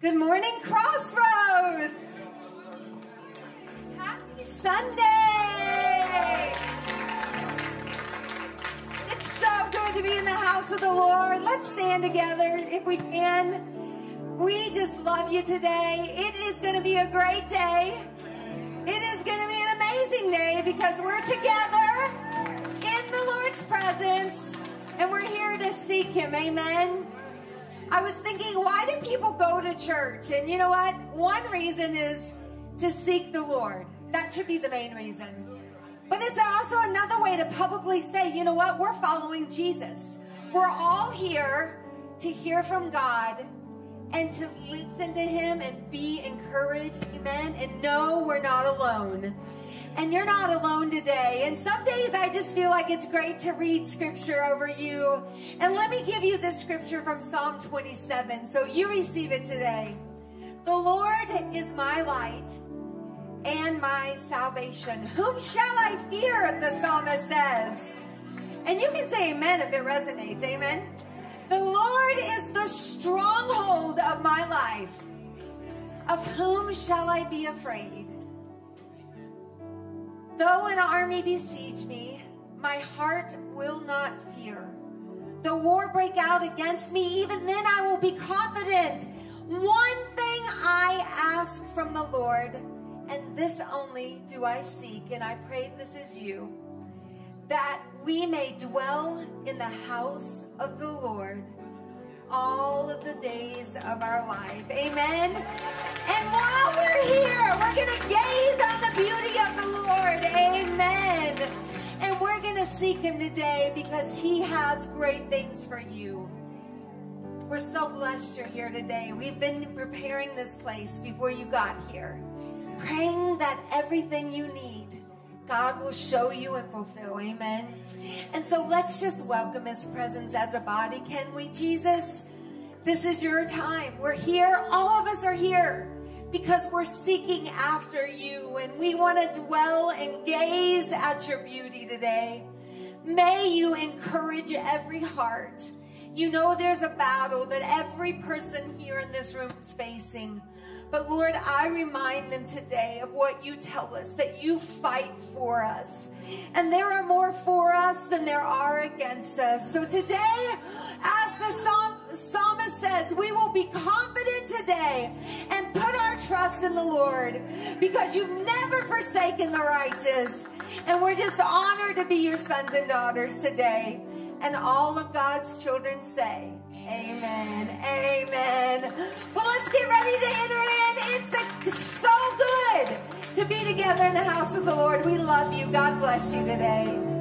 Good morning, Crossroads. Happy Sunday. It's so good to be in the house of the Lord. Let's stand together if we can. We just love you today. It is going to be a great day. It is going to be an amazing day because we're together in the Lord's presence and we're here to seek Him. Amen. Go to church? And you know what? One reason is to seek the Lord. That should be the main reason. But it's also another way to publicly say, you know what? We're following Jesus. We're all here to hear from God and to listen to Him and be encouraged. Amen. And know we're not alone and you're not alone today. And some days I just feel like it's great to read scripture over you. And let me give you this scripture from Psalm 27 so you receive it today. The Lord is my light and my salvation. Whom shall I fear? The psalmist says. And you can say amen if it resonates. Amen. The Lord is the stronghold of my life. Of whom shall I be afraid? Though an army besiege me, my heart will not fear. The war break out against me, even then I will be confident. One thing I ask from the Lord, and this only do I seek, and I pray this is you, that we may dwell in the house of the Lord all of the days of our life. Amen. And while we're here, we're going to gaze on the beauty of the Lord. Amen. And we're going to seek him today because he has great things for you. We're so blessed you're here today. We've been preparing this place before you got here, praying that everything you need God will show you and fulfill. Amen. And so let's just welcome his presence as a body. Can we, Jesus? This is your time. We're here. All of us are here because we're seeking after you and we want to dwell and gaze at your beauty today. May you encourage every heart. You know there's a battle that every person here in this room is facing. But Lord, I remind them today of what you tell us, that you fight for us. And there are more for us than there are against us. So today, as the psalm, psalmist says, we will be confident today and put our trust in the Lord because you've never forsaken the righteous. And we're just honored to be your sons and daughters today. And all of God's children say, Amen. Amen. Well, let's get ready to enter in. It's so good to be together in the house of the Lord. We love you. God bless you today.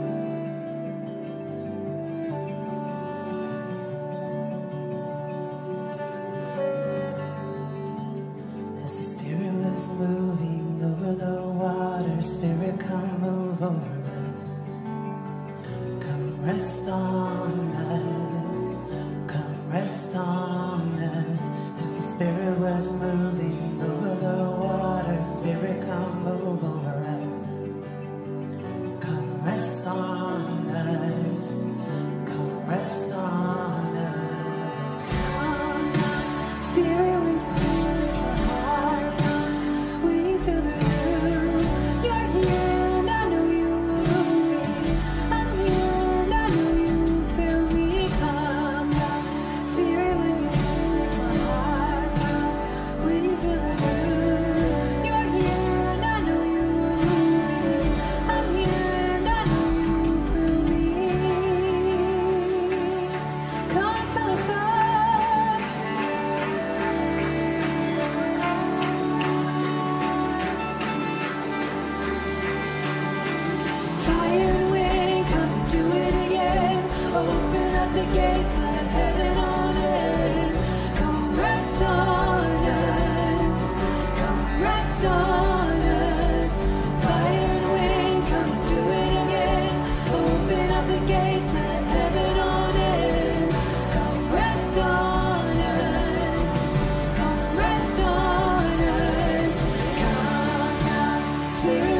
see.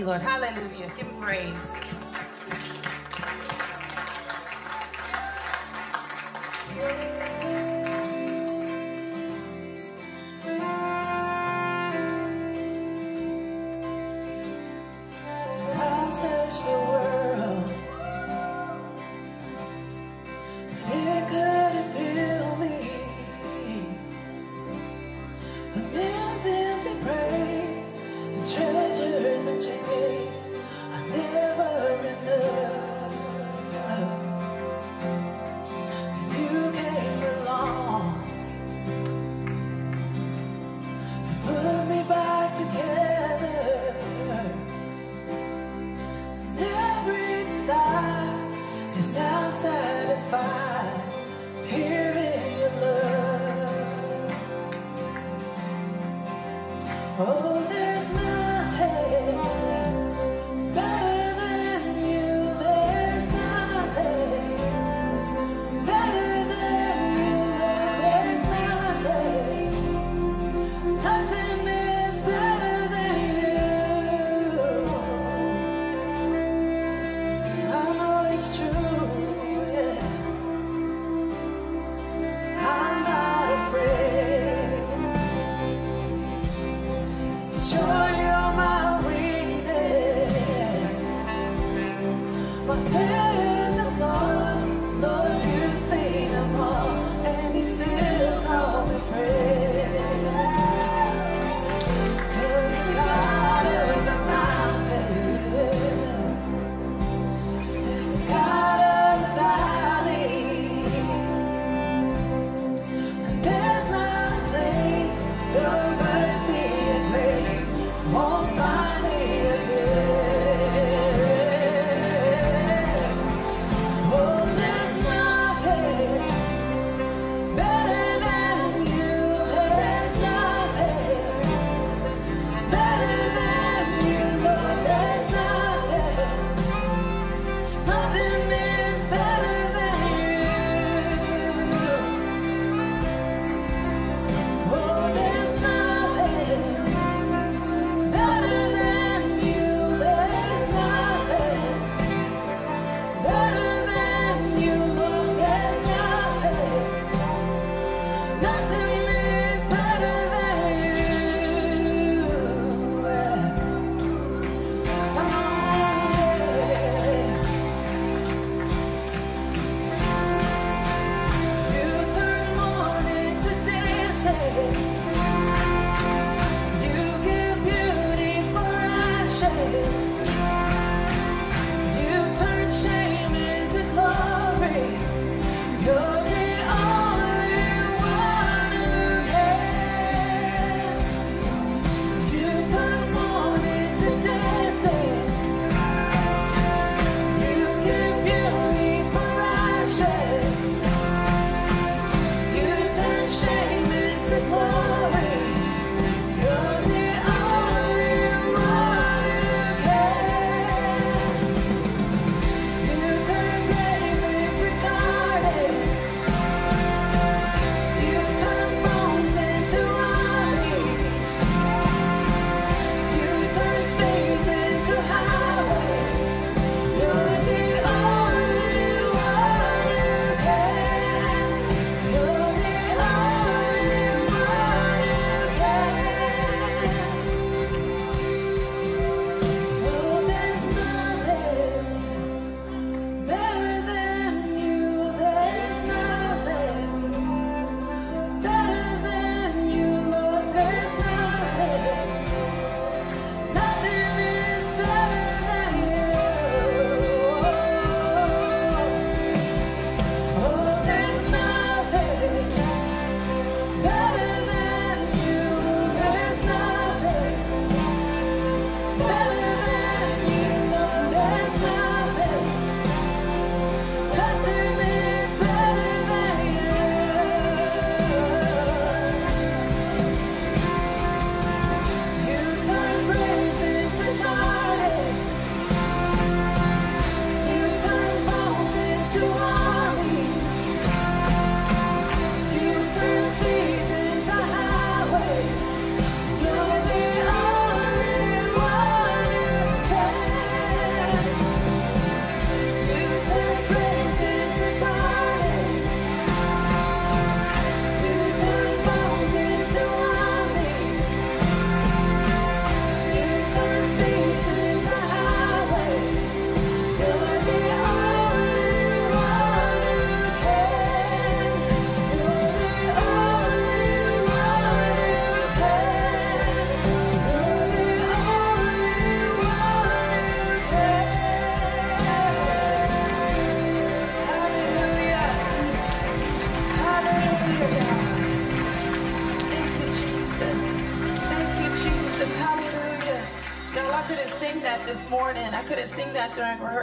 You, Lord. Hallelujah. Give him praise.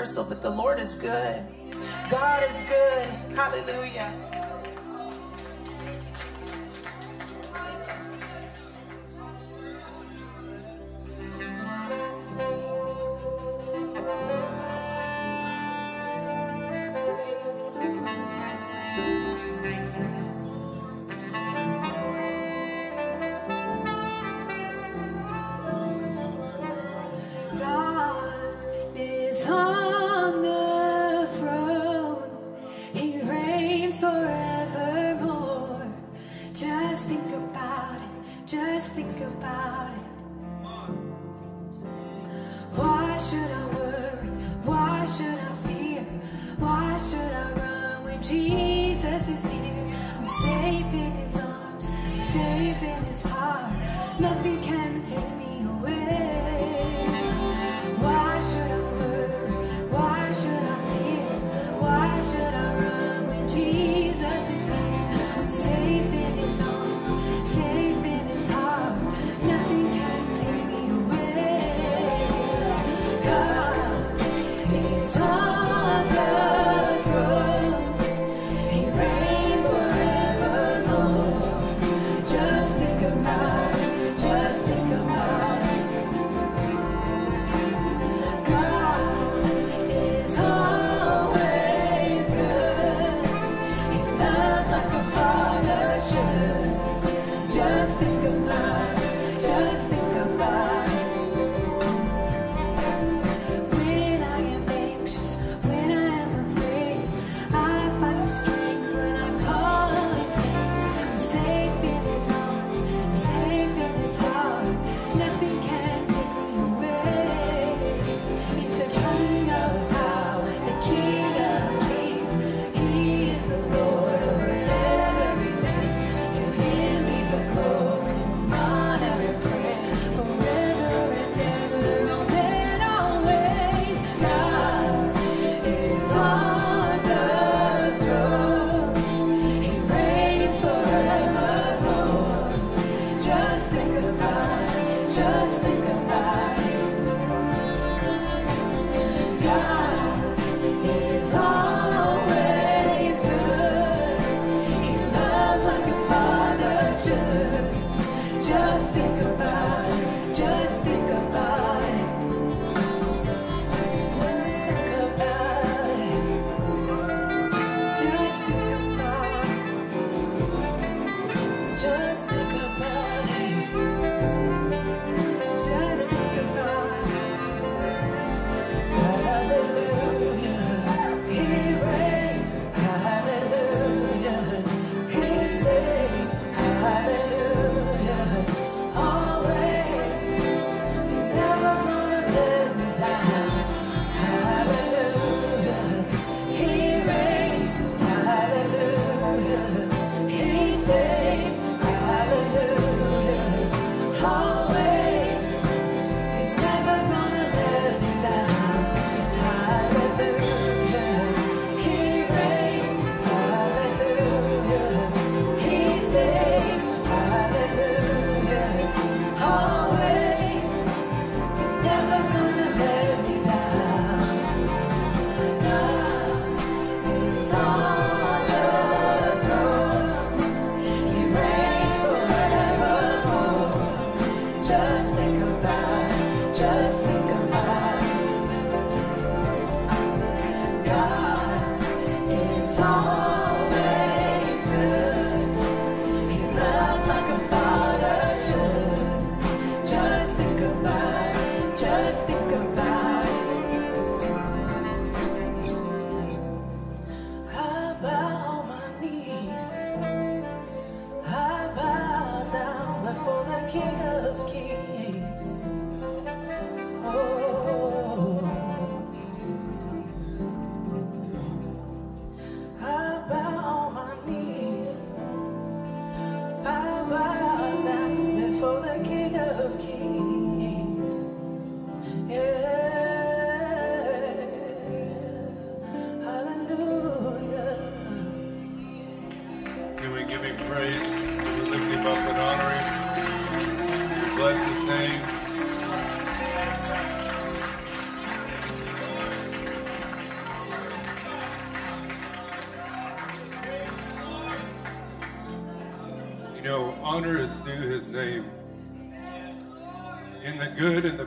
Rehearsal, but the Lord is good. God is Nothing can take me away.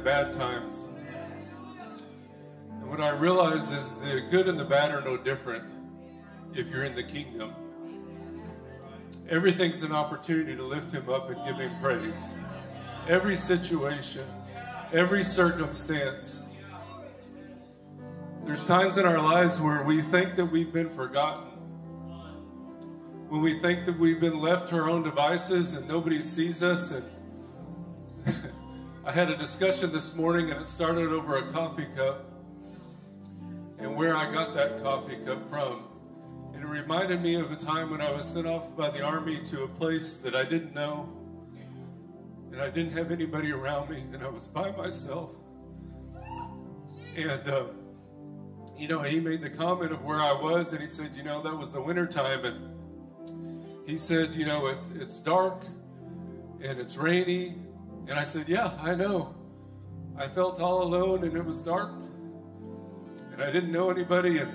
Bad times. And what I realize is the good and the bad are no different if you're in the kingdom. Everything's an opportunity to lift him up and give him praise. Every situation, every circumstance. There's times in our lives where we think that we've been forgotten. When we think that we've been left to our own devices and nobody sees us. And I had a discussion this morning and it started over a coffee cup and where I got that coffee cup from. And it reminded me of a time when I was sent off by the army to a place that I didn't know. And I didn't have anybody around me, and I was by myself. And, uh, you know, he made the comment of where I was, and he said, you know, that was the winter time. And he said, you know, it's, it's dark and it's rainy. And I said, yeah, I know. I felt all alone, and it was dark. And I didn't know anybody. And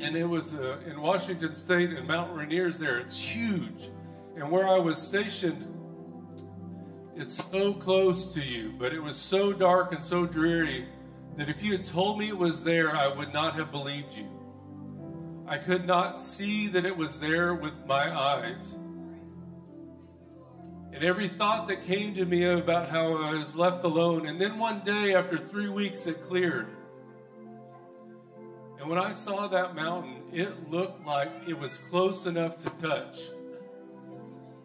and it was uh, in Washington State and Mount Rainier's there. It's huge. And where I was stationed, it's so close to you, but it was so dark and so dreary that if you had told me it was there, I would not have believed you. I could not see that it was there with my eyes. And every thought that came to me about how I was left alone, and then one day after three weeks, it cleared. And when I saw that mountain, it looked like it was close enough to touch.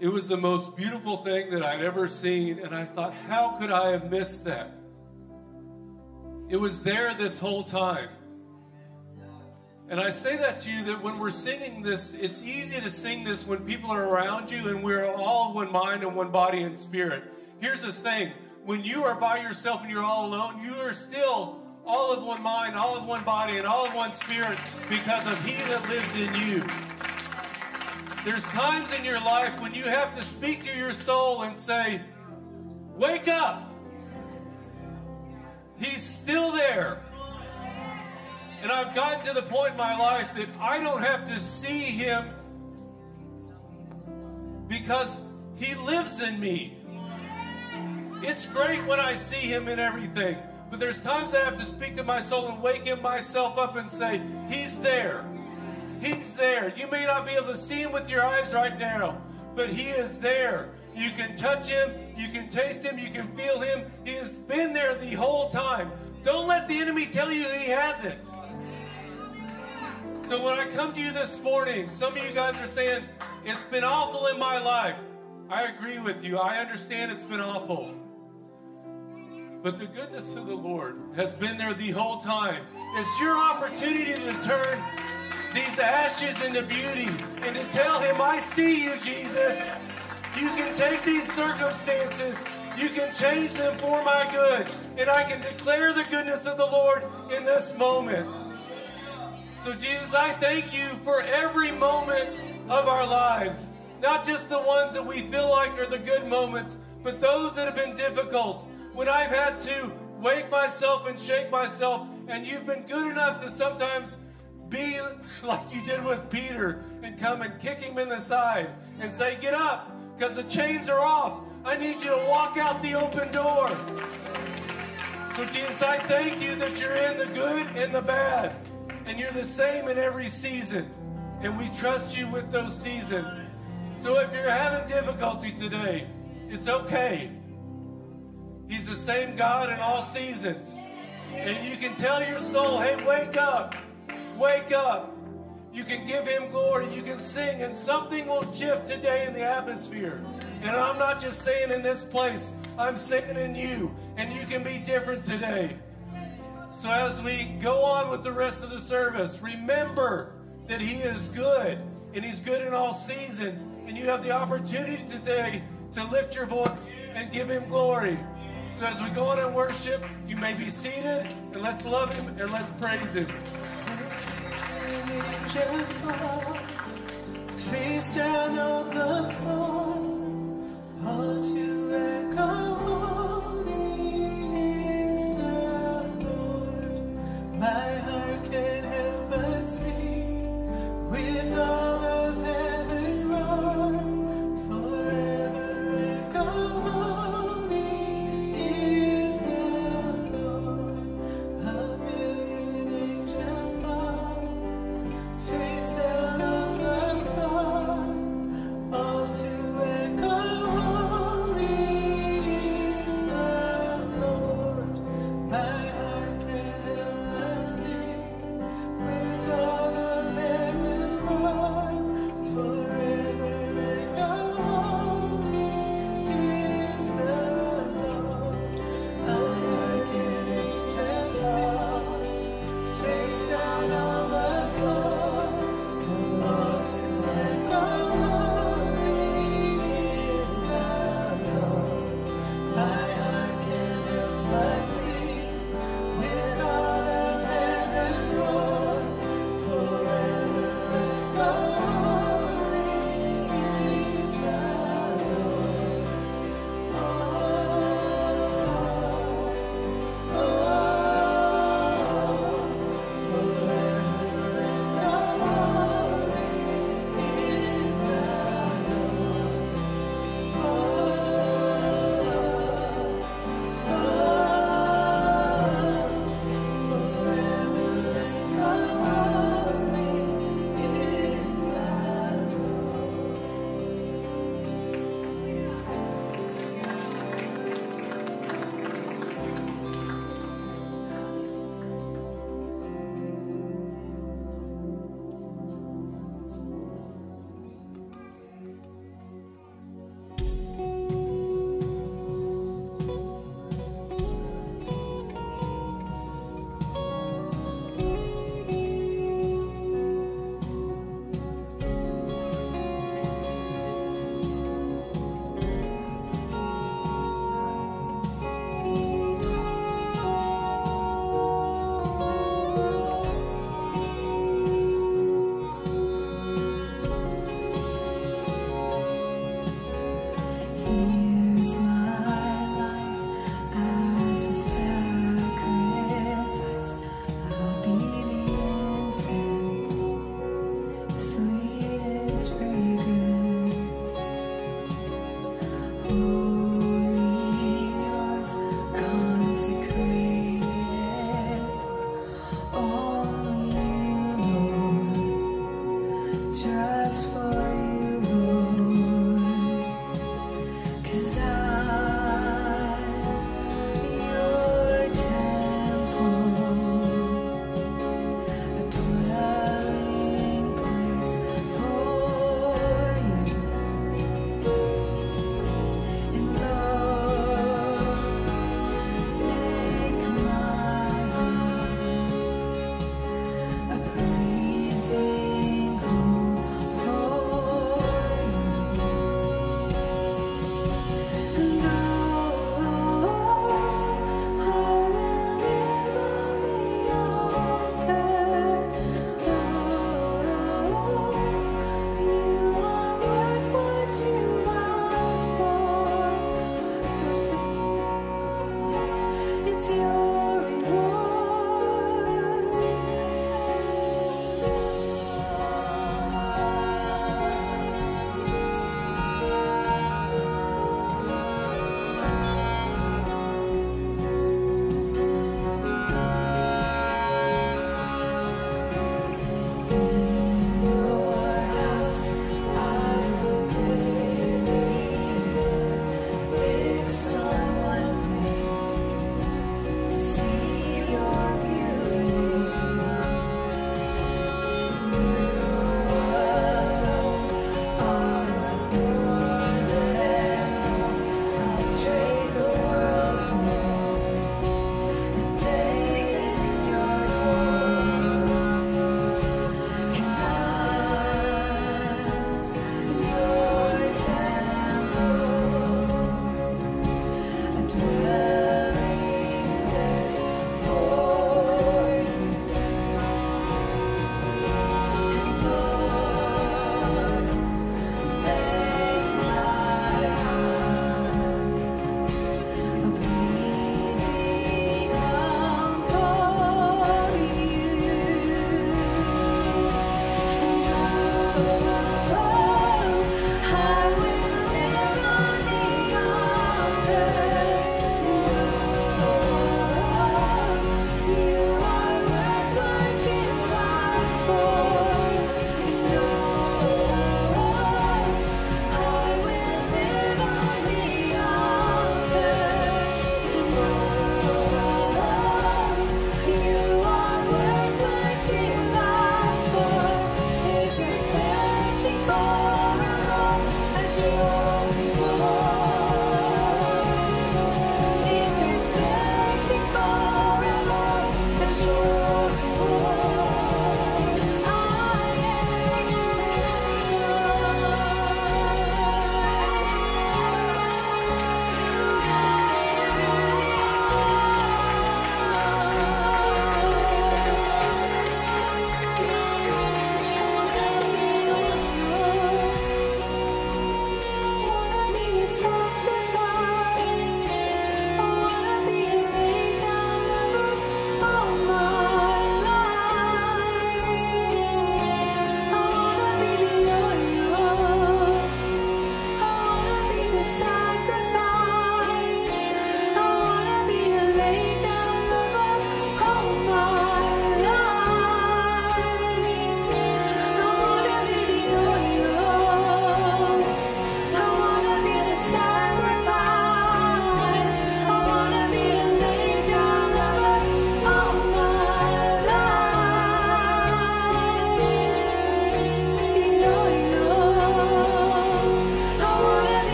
It was the most beautiful thing that I'd ever seen, and I thought, how could I have missed that? It was there this whole time. And I say that to you that when we're singing this, it's easy to sing this when people are around you and we're all one mind and one body and spirit. Here's this thing when you are by yourself and you're all alone, you are still all of one mind, all of one body, and all of one spirit because of He that lives in you. There's times in your life when you have to speak to your soul and say, Wake up! He's still there. I've gotten to the point in my life that I don't have to see Him because He lives in me. It's great when I see Him in everything. But there's times I have to speak to my soul and wake him myself up and say, He's there. He's there. You may not be able to see him with your eyes right now, but he is there. You can touch him, you can taste him, you can feel him. He has been there the whole time. Don't let the enemy tell you he hasn't. So when I come to you this morning, some of you guys are saying, It's been awful in my life. I agree with you. I understand it's been awful. But the goodness of the Lord has been there the whole time. It's your opportunity to turn these ashes into beauty and to tell Him, I see you, Jesus. You can take these circumstances, you can change them for my good, and I can declare the goodness of the Lord in this moment. So, Jesus, I thank you for every moment of our lives, not just the ones that we feel like are the good moments, but those that have been difficult when I've had to wake myself and shake myself, and you've been good enough to sometimes be like you did with Peter and come and kick him in the side and say, Get up, because the chains are off. I need you to walk out the open door. So, Jesus, I thank you that you're in the good and the bad, and you're the same in every season. And we trust you with those seasons. So, if you're having difficulty today, it's okay. He's the same God in all seasons. And you can tell your soul, hey, wake up. Wake up. You can give him glory. You can sing, and something will shift today in the atmosphere. And I'm not just saying in this place, I'm saying in you. And you can be different today. So as we go on with the rest of the service, remember that he is good. And he's good in all seasons. And you have the opportunity today to lift your voice and give him glory. So as we go on and worship, you may be seated, and let's love him and let's praise him. On the floor, echo My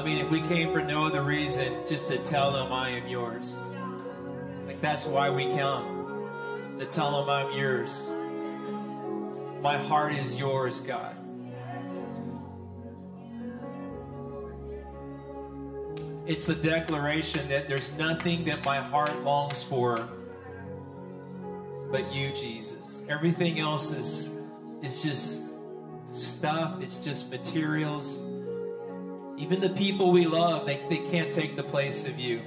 I mean, if we came for no other reason, just to tell them I am yours. Like that's why we come. To tell them I'm yours. My heart is yours, God. It's the declaration that there's nothing that my heart longs for but you, Jesus. Everything else is is just stuff, it's just materials. Even the people we love, they, they can't take the place of you.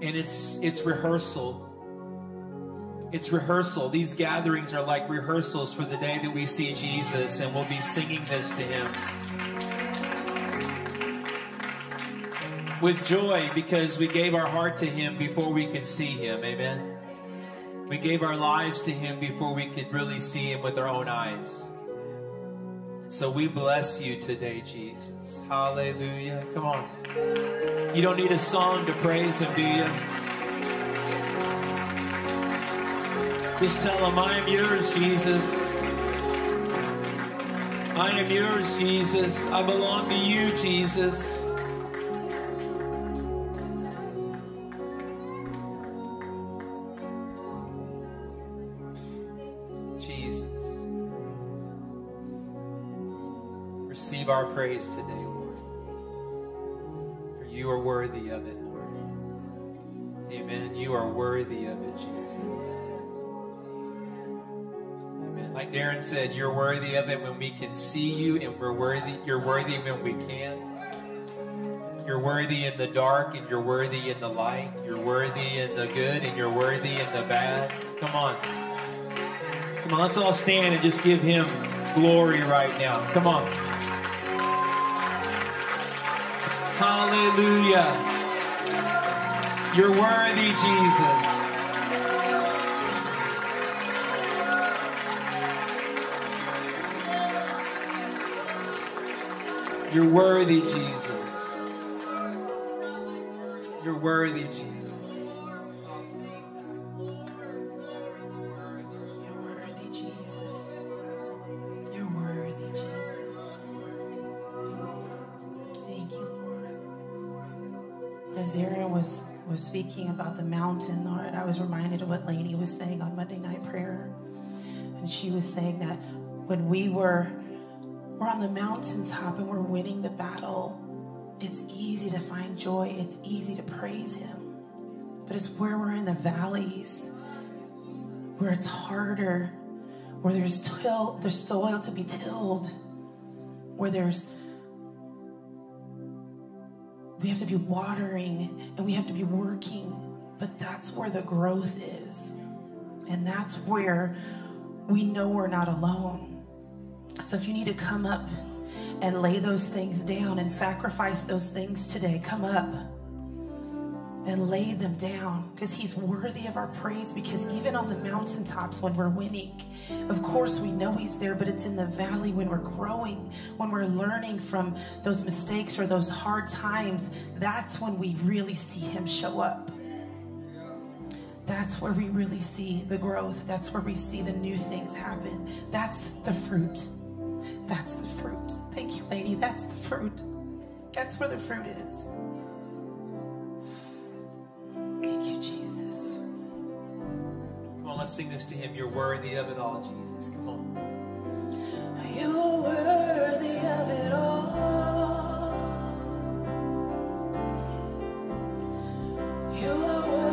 And it's it's rehearsal. It's rehearsal. These gatherings are like rehearsals for the day that we see Jesus, and we'll be singing this to him. With joy because we gave our heart to him before we could see him. Amen. We gave our lives to him before we could really see him with our own eyes. So we bless you today, Jesus. Hallelujah. Come on. You don't need a song to praise him, do you? Just tell him, I am yours, Jesus. I am yours, Jesus. I belong to you, Jesus. Our praise today, Lord. For you are worthy of it, Lord. Amen. You are worthy of it, Jesus. Amen. Like Darren said, you're worthy of it when we can see you, and we're worthy. You're worthy when we can't. You're worthy in the dark, and you're worthy in the light. You're worthy in the good, and you're worthy in the bad. Come on. Come on, let's all stand and just give him glory right now. Come on. Hallelujah. You're worthy, Jesus. You're worthy, Jesus. You're worthy, Jesus. Speaking about the mountain, Lord, I was reminded of what Lainey was saying on Monday night prayer. And she was saying that when we were we're on the mountaintop and we're winning the battle, it's easy to find joy. It's easy to praise him. But it's where we're in the valleys where it's harder, where there's till there's soil to be tilled, where there's we have to be watering and we have to be working, but that's where the growth is. And that's where we know we're not alone. So if you need to come up and lay those things down and sacrifice those things today, come up and lay them down because he's worthy of our praise because even on the mountaintops when we're winning of course we know he's there but it's in the valley when we're growing when we're learning from those mistakes or those hard times that's when we really see him show up. That's where we really see the growth. That's where we see the new things happen. That's the fruit. That's the fruit. Thank you lady. That's the fruit. That's where the fruit is Thank you, Jesus. Come on, let's sing this to him. You're worthy of it all, Jesus. Come on. You are worthy of it all. You are worthy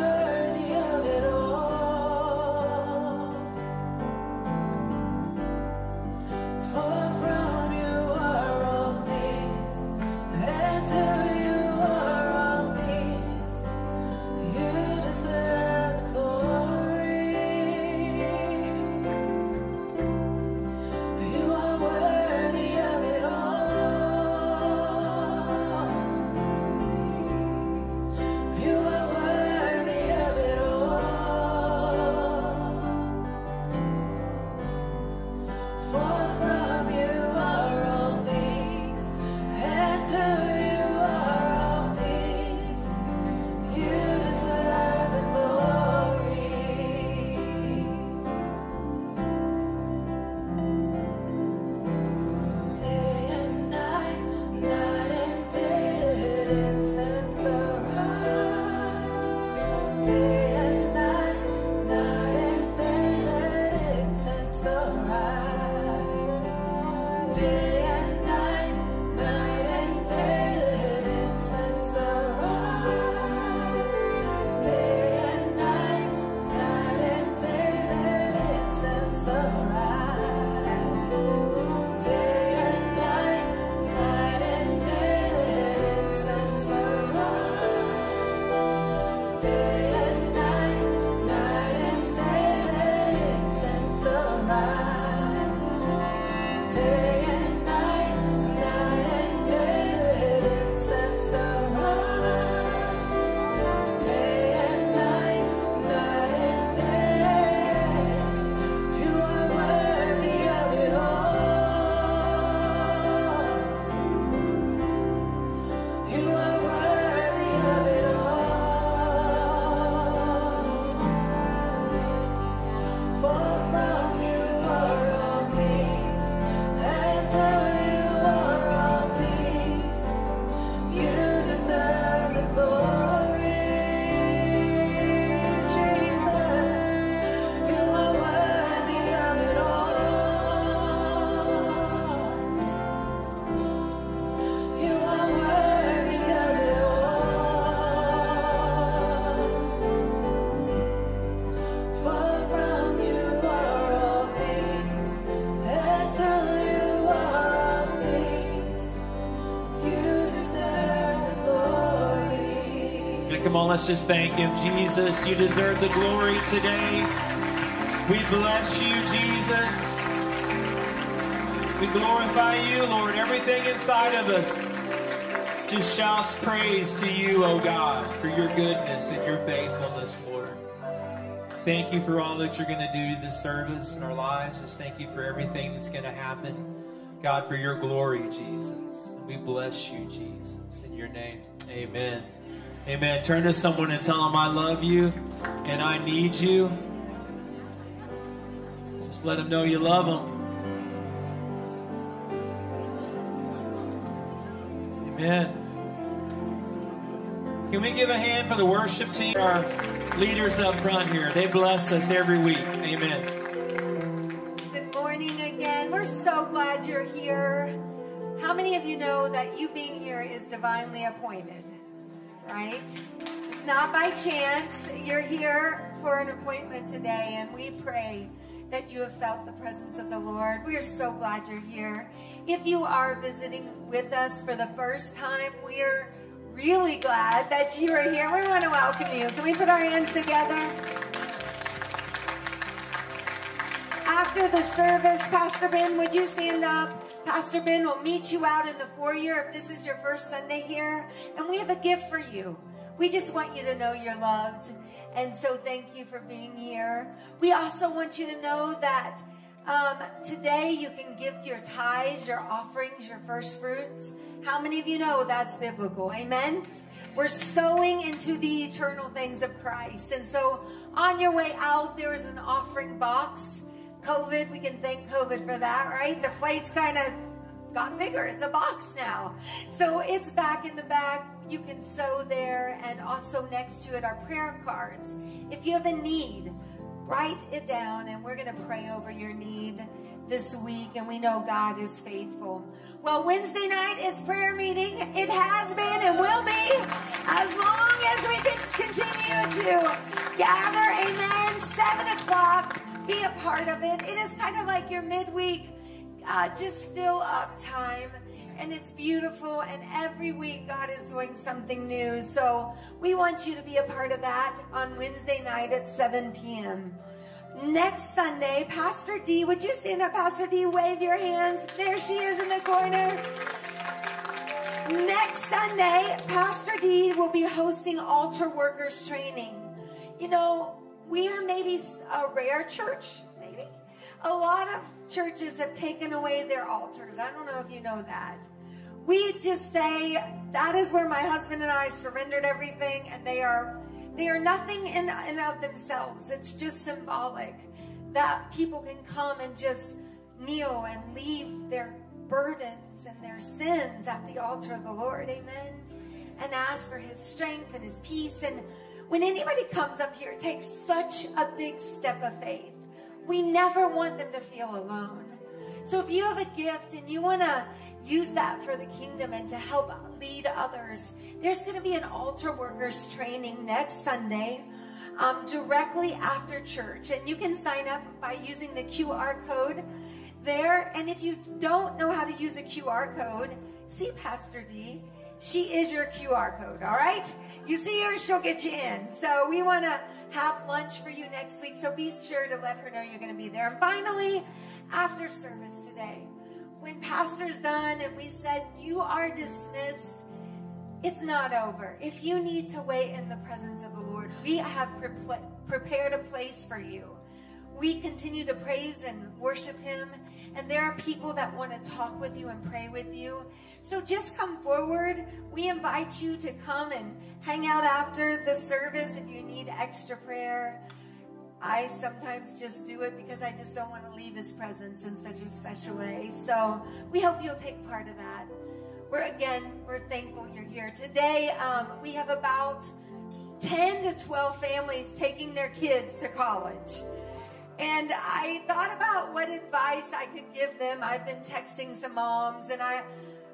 let's just thank Him. Jesus, you deserve the glory today. We bless you, Jesus. We glorify you, Lord. Everything inside of us just shouts praise to you, oh God, for your goodness and your faithfulness, Lord. Thank you for all that you're going to do this service in our lives. Just thank you for everything that's going to happen. God, for your glory, Jesus. We bless you, Jesus. In your name, amen. Amen. Turn to someone and tell them, I love you and I need you. Just let them know you love them. Amen. Can we give a hand for the worship team? Our leaders up front here. They bless us every week. Amen. Good morning again. We're so glad you're here. How many of you know that you being here is divinely appointed? Right? It's not by chance. You're here for an appointment today, and we pray that you have felt the presence of the Lord. We are so glad you're here. If you are visiting with us for the first time, we're really glad that you are here. We want to welcome you. Can we put our hands together? After the service, Pastor Ben, would you stand up? Pastor Ben will meet you out in the foyer if this is your first Sunday here. And we have a gift for you. We just want you to know you're loved. And so thank you for being here. We also want you to know that um, today you can give your tithes, your offerings, your first fruits. How many of you know that's biblical? Amen. We're sowing into the eternal things of Christ. And so on your way out, there is an offering box. COVID, we can thank COVID for that, right? The plate's kind of got bigger. It's a box now. So it's back in the back. You can sow there. And also next to it are prayer cards. If you have a need, write it down and we're going to pray over your need this week and we know God is faithful. Well, Wednesday night is prayer meeting. It has been and will be as long as we can continue to gather. Amen. Seven o'clock. Be a part of it. It is kind of like your midweek uh, just fill up time and it's beautiful and every week God is doing something new. So we want you to be a part of that on Wednesday night at 7 p.m. Next Sunday, Pastor D, would you stand up, Pastor D? Wave your hands. There she is in the corner. Next Sunday, Pastor D will be hosting altar workers training. You know, we are maybe a rare church, maybe. A lot of churches have taken away their altars. I don't know if you know that. We just say that is where my husband and I surrendered everything, and they are they are nothing in and of themselves. It's just symbolic that people can come and just kneel and leave their burdens and their sins at the altar of the Lord. Amen. And ask for his strength and his peace. And when anybody comes up here, it takes such a big step of faith. We never want them to feel alone. So if you have a gift and you want to use that for the kingdom and to help lead others, there's going to be an altar workers training next Sunday um, directly after church. And you can sign up by using the QR code there. And if you don't know how to use a QR code, see Pastor D. She is your QR code, all right? You see her, she'll get you in. So we want to have lunch for you next week. So be sure to let her know you're going to be there. And finally, after service today, when pastor's done and we said, you are dismissed, it's not over. If you need to wait in the presence of the Lord, we have pre prepared a place for you. We continue to praise and worship him. And there are people that want to talk with you and pray with you. So just come forward. We invite you to come and hang out after the service if you need extra prayer. I sometimes just do it because I just don't want to leave his presence in such a special way. So we hope you'll take part of that. We're again, we're thankful you're here. Today, um, we have about 10 to 12 families taking their kids to college. And I thought about what advice I could give them. I've been texting some moms and I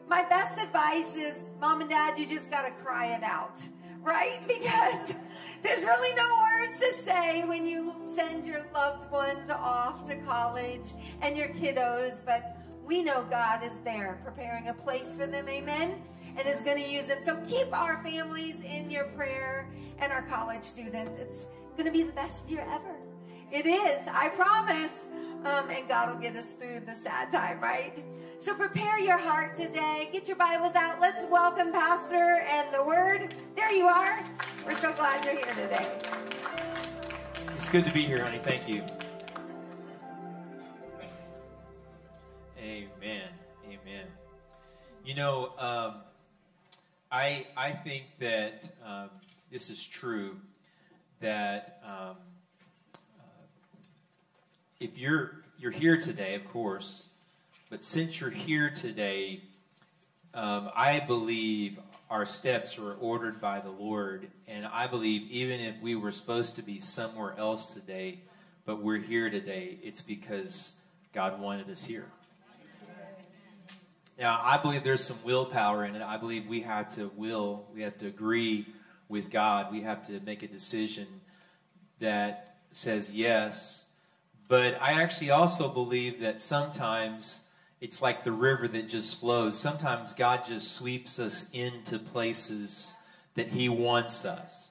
my best advice is mom and dad, you just got to cry it out, right? Because there's really no words to say when you send your loved ones off to college and your kiddos, but we know God is there preparing a place for them, amen? and is going to use it. So keep our families in your prayer and our college students. It's going to be the best year ever. It is, I promise. Um, and God will get us through the sad time, right? So prepare your heart today. Get your Bibles out. Let's welcome Pastor and the Word. There you are. We're so glad you're here today. It's good to be here, honey. Thank you. Amen. Amen. You know, um, I I think that um, this is true. That um, uh, if you're you're here today, of course, but since you're here today, um, I believe our steps are ordered by the Lord, and I believe even if we were supposed to be somewhere else today, but we're here today, it's because God wanted us here. Now, I believe there's some willpower in it. I believe we have to will, we have to agree with God, we have to make a decision that says yes. But I actually also believe that sometimes it's like the river that just flows. Sometimes God just sweeps us into places that He wants us.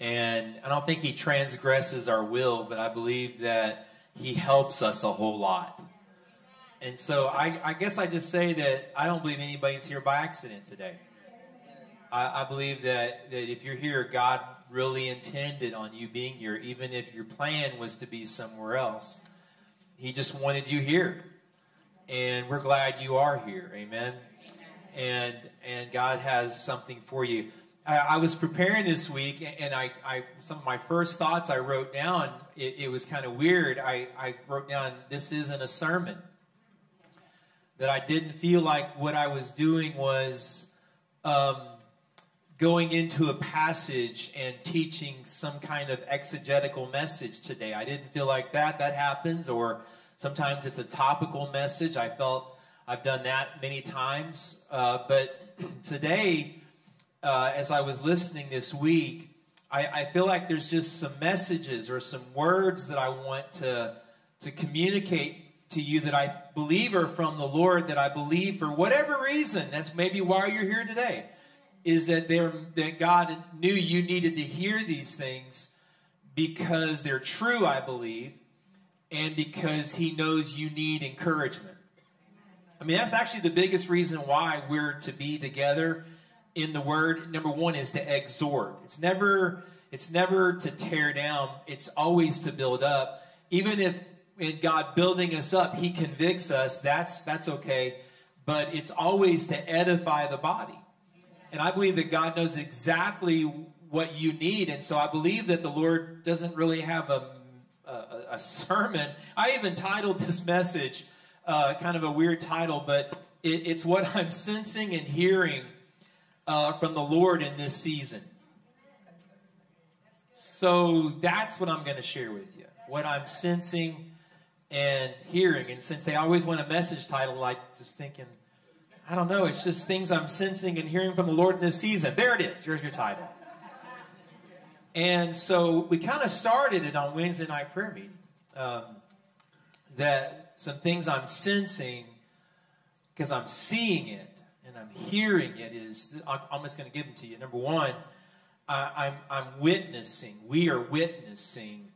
And I don't think He transgresses our will, but I believe that He helps us a whole lot. And so I, I guess I just say that I don't believe anybody's here by accident today. I, I believe that, that if you're here, God really intended on you being here, even if your plan was to be somewhere else. He just wanted you here. And we're glad you are here. Amen. And and God has something for you. I, I was preparing this week, and I, I some of my first thoughts I wrote down. It, it was kind of weird. I, I wrote down, "This isn't a sermon." That I didn't feel like what I was doing was um, going into a passage and teaching some kind of exegetical message today. I didn't feel like that. That happens, or sometimes it's a topical message. I felt I've done that many times. Uh, but today, uh, as I was listening this week, I, I feel like there's just some messages or some words that I want to, to communicate to you that I believe are from the Lord, that I believe for whatever reason, that's maybe why you're here today is that they're, that God knew you needed to hear these things because they're true, I believe, and because He knows you need encouragement. I mean, that's actually the biggest reason why we're to be together in the Word. Number one is to exhort. It's never it's never to tear down. It's always to build up. Even if in God building us up, He convicts us. That's that's okay. But it's always to edify the body. And I believe that God knows exactly what you need. And so I believe that the Lord doesn't really have a, a, sermon. I even titled this message uh, kind of a weird title, but it, it's what I'm sensing and hearing uh, from the Lord in this season. So that's what I'm going to share with you. What I'm sensing and hearing. And since they always want a message title, like just thinking, I don't know. It's just things I'm sensing and hearing from the Lord in this season. There it is. There's your title. And so we kind of started it on Wednesday night prayer meeting. Um, that some things I'm sensing because I'm seeing it and I'm hearing it is I'm just going to give them to you. Number one, I, am I'm, I'm witnessing. We are witnessing.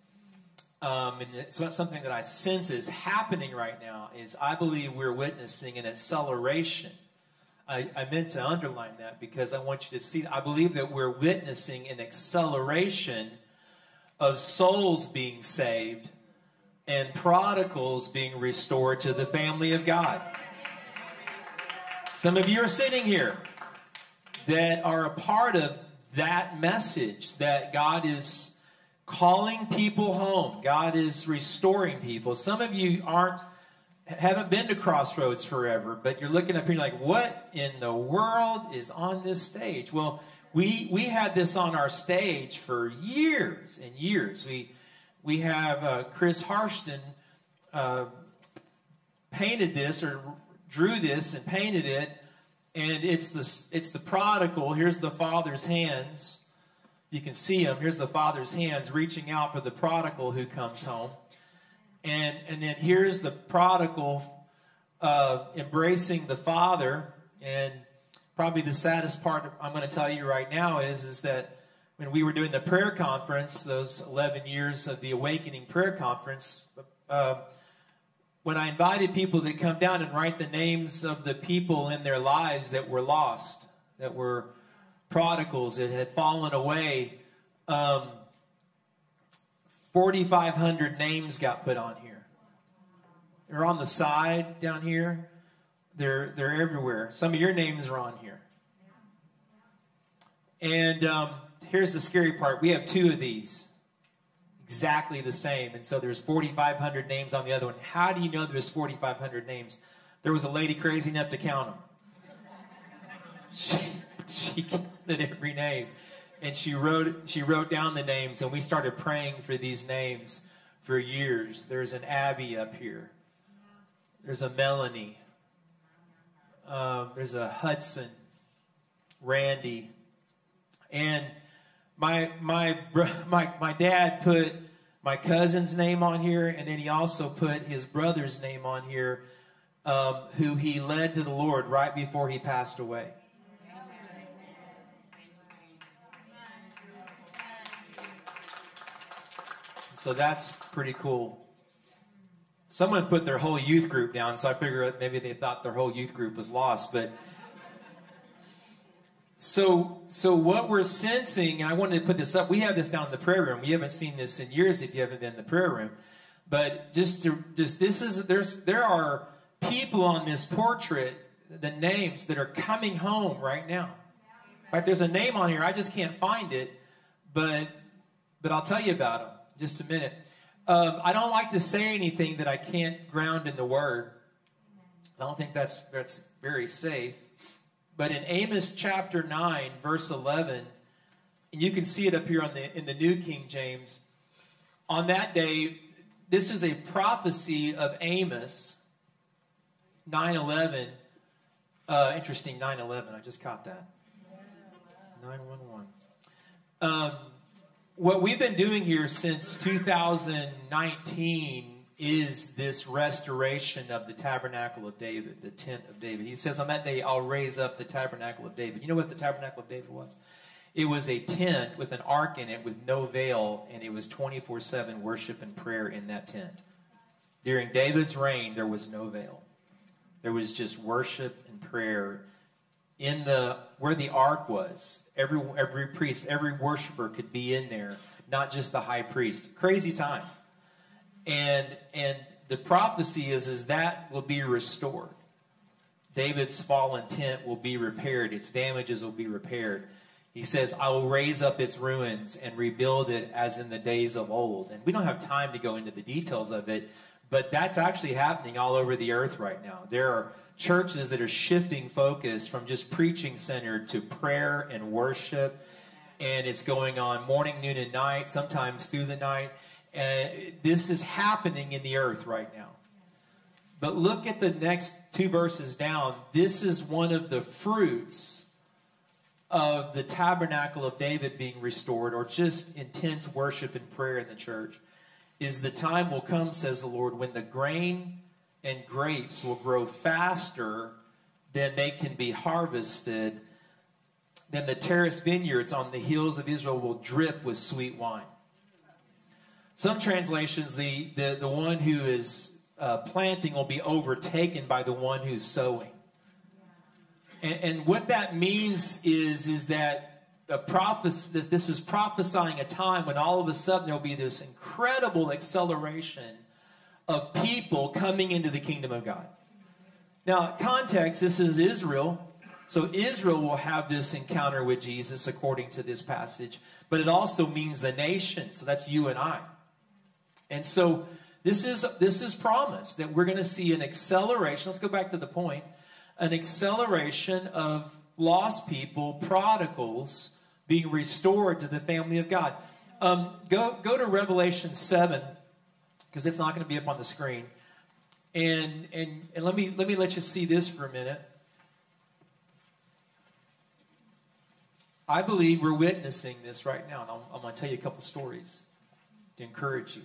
Um, and it's something that I sense is happening right now. Is I believe we're witnessing an acceleration I, I meant to underline that because I want you to see. I believe that we're witnessing an acceleration of souls being saved and prodigals being restored to the family of God. Some of you are sitting here that are a part of that message that God is calling people home. God is restoring people. Some of you aren't haven't been to Crossroads forever, but you're looking up here like, what in the world is on this stage? Well, we we had this on our stage for years and years. We we have uh, Chris Harston uh, painted this or drew this and painted it, and it's the it's the prodigal. Here's the father's hands. You can see him. Here's the father's hands reaching out for the prodigal who comes home. And, and then here's the prodigal uh, embracing the father. And probably the saddest part I'm going to tell you right now is, is that when we were doing the prayer conference, those 11 years of the Awakening Prayer Conference, uh, when I invited people to come down and write the names of the people in their lives that were lost, that were prodigals, that had fallen away, um, 4,500 names got put on here. They're on the side down here. They're, they're everywhere. Some of your names are on here. And um, here's the scary part we have two of these exactly the same. And so there's 4,500 names on the other one. How do you know there's 4,500 names? There was a lady crazy enough to count them. She, she counted every name. And she wrote, she wrote down the names, and we started praying for these names for years. There's an Abby up here. There's a Melanie. Um, there's a Hudson, Randy, and my my my my dad put my cousin's name on here, and then he also put his brother's name on here, um, who he led to the Lord right before he passed away. So that's pretty cool. Someone put their whole youth group down, so I figure maybe they thought their whole youth group was lost. But so, so what we're sensing, and I wanted to put this up. We have this down in the prayer room. We haven't seen this in years if you haven't been in the prayer room. But just to, just this is there's there are people on this portrait, the names that are coming home right now. Right? There's a name on here. I just can't find it, but but I'll tell you about them just a minute. Um, I don't like to say anything that I can't ground in the Word. I don't think that's that's very safe. But in Amos chapter 9, verse 11, and you can see it up here on the, in the New King James, on that day, this is a prophecy of Amos 911. Uh, interesting, 911. I just caught that. 911. Um, what we've been doing here since 2019 is this restoration of the tabernacle of David, the tent of David. He says, On that day, I'll raise up the tabernacle of David. You know what the tabernacle of David was? It was a tent with an ark in it with no veil, and it was 24 7 worship and prayer in that tent. During David's reign, there was no veil. There was just worship and prayer in the where the ark was. Every every priest, every worshiper could be in there, not just the high priest. Crazy time. And and the prophecy is is that will be restored. David's fallen tent will be repaired, its damages will be repaired. He says, I will raise up its ruins and rebuild it as in the days of old. And we don't have time to go into the details of it, but that's actually happening all over the earth right now. There are churches that are shifting focus from just preaching centered to prayer and worship. And it's going on morning, noon, and night, sometimes through the night. And this is happening in the earth right now. But look at the next two verses down. This is one of the fruits of the tabernacle of David being restored, or just intense worship and prayer in the church. Is the time will come, says the Lord, when the grain and grapes will grow faster than they can be harvested. Then the terraced vineyards on the hills of Israel will drip with sweet wine. Some translations, the, the, the one who is uh, planting will be overtaken by the one who's sowing. And, and what that means is, is that the prophes- that this is prophesying a time when all of a sudden there'll be this incredible acceleration of people coming into the kingdom of God. Now, context, this is Israel. So Israel will have this encounter with Jesus according to this passage, but it also means the nation. So that's you and I. And so this is this is promise that we're going to see an acceleration. Let's go back to the point. An acceleration of lost people, prodigals being restored to the family of God. Um, go go to Revelation 7 because it's not going to be up on the screen. And, and, and let, me, let me let you see this for a minute. I believe we're witnessing this right now, and I'm, I'm going to tell you a couple stories to encourage you.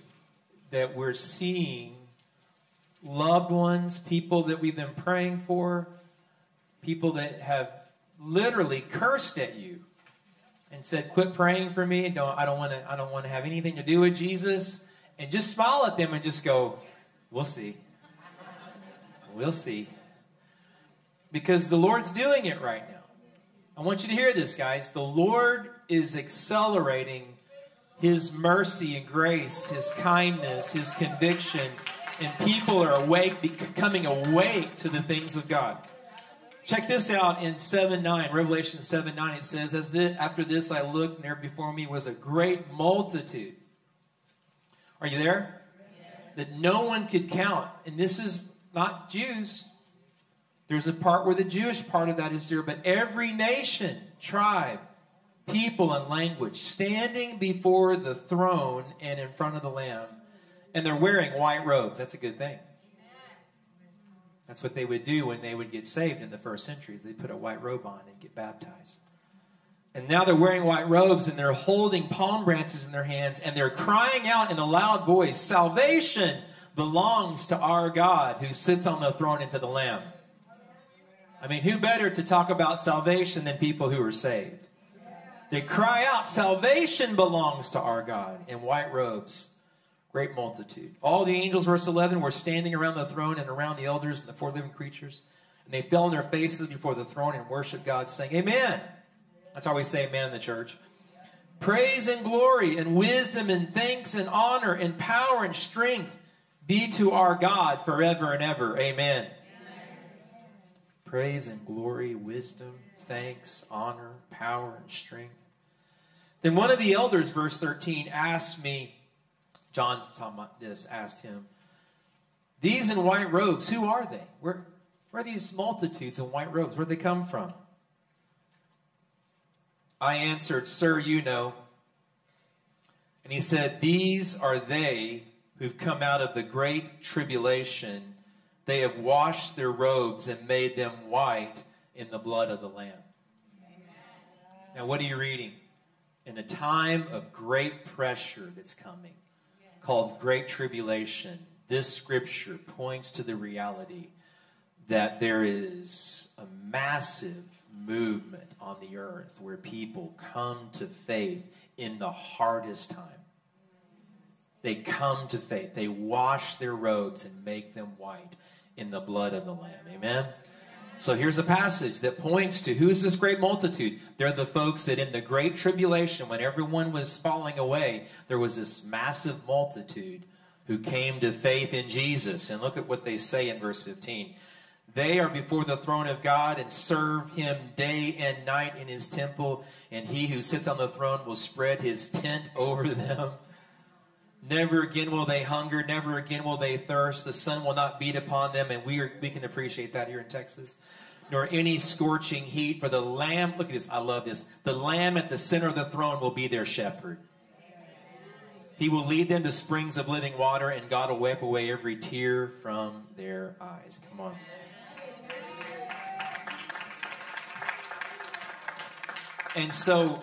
That we're seeing loved ones, people that we've been praying for, people that have literally cursed at you and said, "Quit praying for me. Don't I don't want to I don't want to have anything to do with Jesus." And just smile at them and just go, "We'll see. We'll see." Because the Lord's doing it right now. I want you to hear this, guys. The Lord is accelerating his mercy and grace, His kindness, His conviction, and people are awake, becoming awake to the things of God. Check this out in 7 9, Revelation 7 9. It says, As this, after this I looked, and there before me was a great multitude. Are you there? Yes. That no one could count. And this is not Jews. There's a part where the Jewish part of that is there, but every nation, tribe, people and language standing before the throne and in front of the Lamb. And they're wearing white robes. That's a good thing. That's what they would do when they would get saved in the first centuries. They put a white robe on and get baptized. And now they're wearing white robes and they're holding palm branches in their hands and they're crying out in a loud voice Salvation belongs to our God who sits on the throne and to the Lamb. I mean, who better to talk about salvation than people who are saved? They cry out, Salvation belongs to our God in white robes. Great multitude. All the angels, verse 11, were standing around the throne and around the elders and the four living creatures. And they fell on their faces before the throne and worshiped God, saying, Amen. That's how we say amen in the church. Praise and glory and wisdom and thanks and honor and power and strength be to our God forever and ever. Amen. Amen. Praise and glory, wisdom, thanks, honor, power, and strength then one of the elders, verse 13, asked me, John's talking about this, asked him, These in white robes, who are they? Where, where are these multitudes in white robes? Where'd they come from? I answered, Sir, you know. And he said, These are they who've come out of the great tribulation. They have washed their robes and made them white in the blood of the Lamb. Now, what are you reading? In a time of great pressure that's coming, called Great Tribulation, this scripture points to the reality that there is a massive movement on the earth where people come to faith in the hardest time. They come to faith. They wash their robes and make them white in the blood of the Lamb. Amen? So here's a passage that points to who is this great multitude? They're the folks that in the great tribulation, when everyone was falling away, there was this massive multitude who came to faith in Jesus. And look at what they say in verse 15. They are before the throne of God and serve him day and night in his temple, and he who sits on the throne will spread his tent over them. Never again will they hunger. Never again will they thirst. The sun will not beat upon them. And we, are, we can appreciate that here in Texas. Nor any scorching heat. For the lamb, look at this. I love this. The lamb at the center of the throne will be their shepherd. He will lead them to springs of living water, and God will wipe away every tear from their eyes. Come on. And so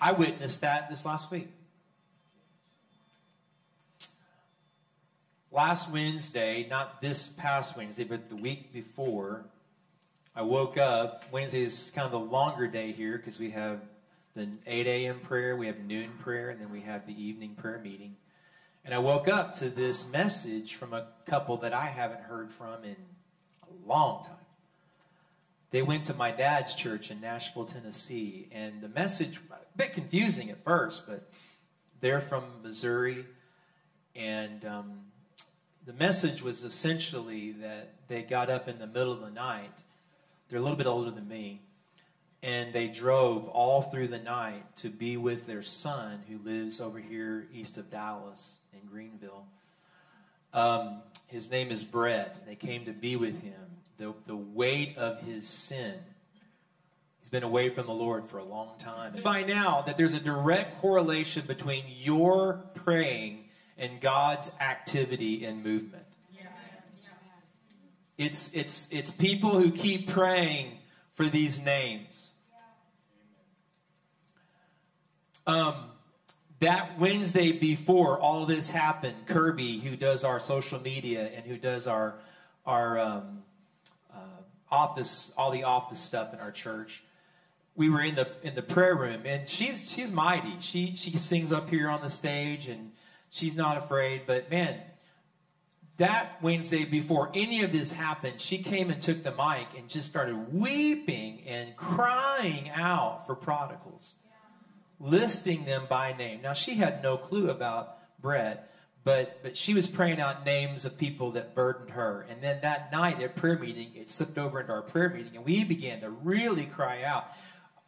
I witnessed that this last week. Last Wednesday, not this past Wednesday, but the week before, I woke up. Wednesday is kind of the longer day here because we have the 8 a.m. prayer, we have noon prayer, and then we have the evening prayer meeting. And I woke up to this message from a couple that I haven't heard from in a long time. They went to my dad's church in Nashville, Tennessee, and the message, a bit confusing at first, but they're from Missouri, and um, the message was essentially that they got up in the middle of the night. They're a little bit older than me. And they drove all through the night to be with their son, who lives over here east of Dallas in Greenville. Um, his name is Brett. They came to be with him. The, the weight of his sin. He's been away from the Lord for a long time. By now, that there's a direct correlation between your praying and God's activity and movement. It's, it's, it's people who keep praying for these names. Um, that Wednesday before all this happened, Kirby, who does our social media and who does our, our um, uh, office, all the office stuff in our church, we were in the in the prayer room, and she's she's mighty. She she sings up here on the stage, and she's not afraid. But man, that Wednesday before any of this happened, she came and took the mic and just started weeping and crying out for prodigals, listing them by name. Now she had no clue about Brett, but but she was praying out names of people that burdened her. And then that night at prayer meeting, it slipped over into our prayer meeting, and we began to really cry out.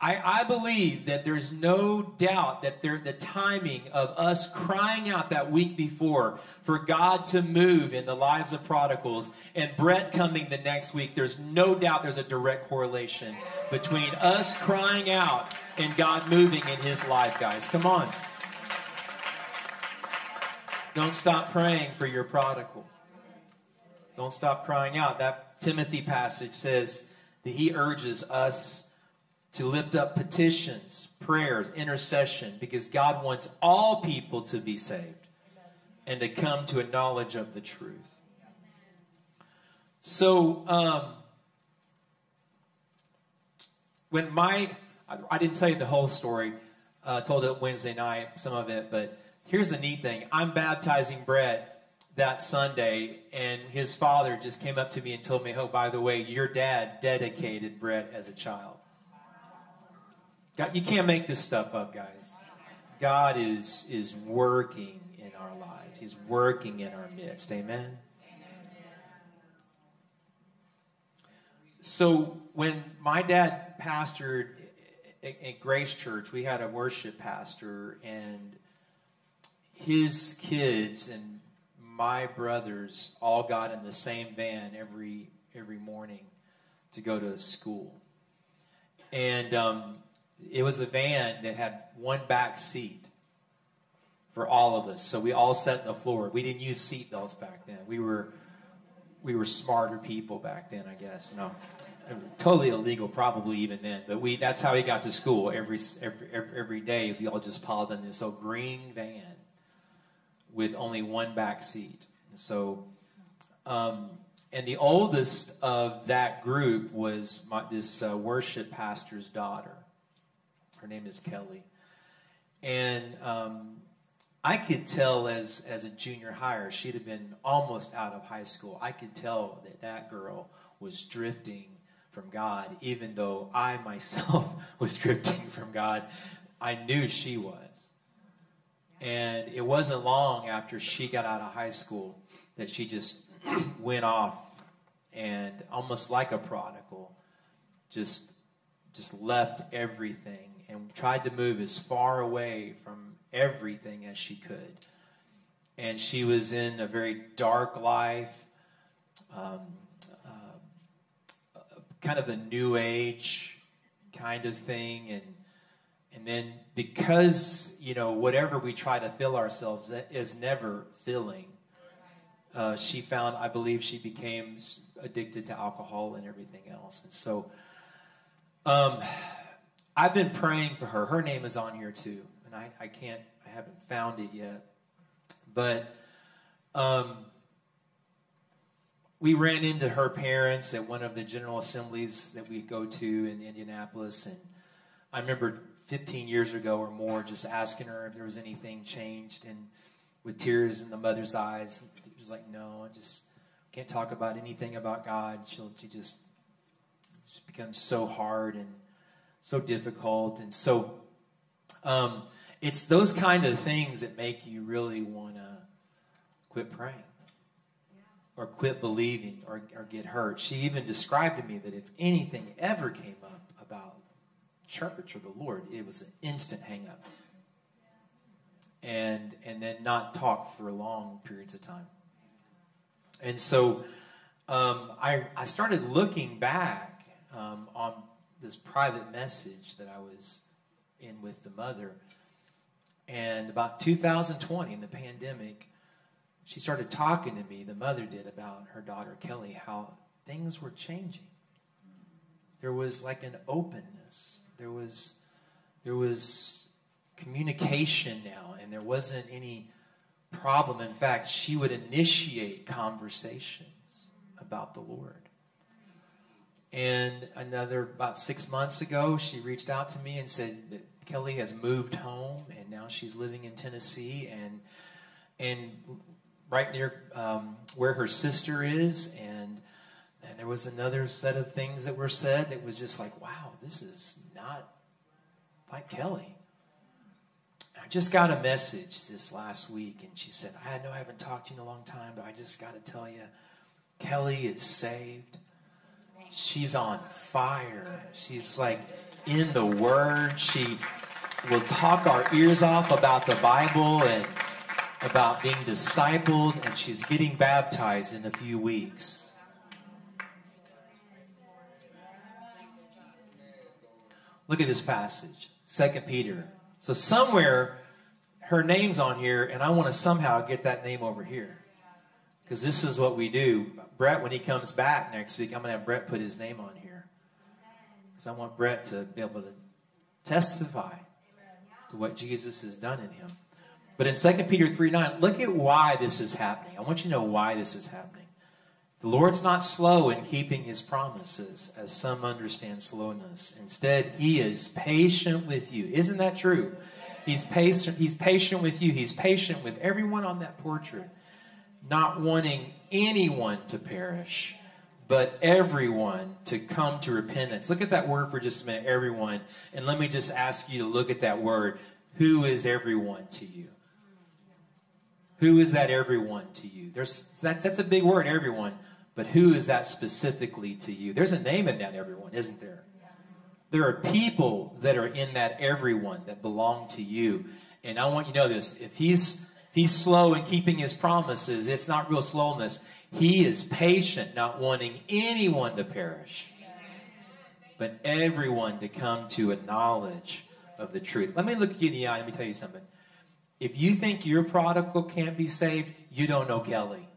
I, I believe that there's no doubt that there, the timing of us crying out that week before for God to move in the lives of prodigals and Brett coming the next week, there's no doubt there's a direct correlation between us crying out and God moving in his life, guys. Come on. Don't stop praying for your prodigal. Don't stop crying out. That Timothy passage says that he urges us to lift up petitions, prayers, intercession, because God wants all people to be saved and to come to a knowledge of the truth. So, um, when my, I, I, didn't tell you the whole story, uh, told it Wednesday night, some of it, but here's the neat thing. I'm baptizing Brett that Sunday, and his father just came up to me and told me, oh, by the way, your dad dedicated Brett as a child. God, you can't make this stuff up, guys. God is, is working in our lives. He's working in our midst. Amen? So when my dad pastored at Grace Church, we had a worship pastor, and his kids and my brothers all got in the same van every every morning to go to school. And um, it was a van that had one back seat for all of us. So we all sat on the floor. We didn't use seat belts back then. We were we were smarter people back then, I guess. No, totally illegal, probably even then. But we that's how we got to school every every every day. Is we all just piled in this old green van with only one back seat. So. Um, and the oldest of that group was my, this uh, worship pastor's daughter. Her name is Kelly. And um, I could tell as, as a junior hire, she'd have been almost out of high school. I could tell that that girl was drifting from God, even though I myself was drifting from God. I knew she was. And it wasn't long after she got out of high school that she just went off and almost like a prodigal, just just left everything and tried to move as far away from everything as she could. And she was in a very dark life, um, uh, kind of a new age kind of thing. And, and then because, you know, whatever we try to fill ourselves is never filling, uh, she found, I believe she became addicted to alcohol and everything else. And so, um, I've been praying for her. Her name is on here too, and I, I can't, I haven't found it yet. But um, we ran into her parents at one of the general assemblies that we go to in Indianapolis, and I remember 15 years ago or more just asking her if there was anything changed, and with tears in the mother's eyes, she was like, "No, I just can't talk about anything about God." She'll, she just, just becomes so hard and so difficult. And so um, it's those kind of things that make you really want to quit praying or quit believing or, or get hurt. She even described to me that if anything ever came up about church or the Lord, it was an instant hang up. And, and then not talk for long periods of time. And so um, I, I started looking back um, on this private message that I was in with the mother. And about 2020, in the pandemic, she started talking to me, the mother did, about her daughter Kelly, how things were changing. There was like an openness. There was there was communication now, and there wasn't any problem. In fact, she would initiate conversations about the Lord. And another about six months ago, she reached out to me and said that Kelly has moved home and now she's living in Tennessee and and right near um, where her sister is. And and there was another set of things that were said that was just like, wow, this is not like Kelly. I just got a message this last week, and she said, I know I haven't talked to you in a long time, but I just got to tell you, Kelly is saved. She's on fire. She's like in the Word. She will talk our ears off about the Bible and about being discipled, and she's getting baptized in a few weeks. Look at this passage, Second Peter. So somewhere her name's on here, and I want to somehow get that name over here. Because this is what we do. Brett, when he comes back next week, I'm going to have Brett put his name on here. Because I want Brett to be able to testify to what Jesus has done in him. But in 2 Peter 3 9, look at why this is happening. I want you to know why this is happening. The Lord's not slow in keeping his promises, as some understand slowness. Instead, he is patient with you. Isn't that true? He's patient, he's patient with you. He's patient with everyone on that portrait, not wanting anyone to perish, but everyone to come to repentance. Look at that word for just a minute, everyone. And let me just ask you to look at that word. Who is everyone to you? Who is that everyone to you? There's that's that's a big word, everyone. But who is that specifically to you? There's a name in that everyone, isn't there? There are people that are in that everyone that belong to you. And I want you to know this. If he's he's slow in keeping his promises, it's not real slowness. He is patient, not wanting anyone to perish, but everyone to come to a knowledge of the truth. Let me look you in the eye. Let me tell you something. If you think your prodigal can't be saved, you don't know Kelly.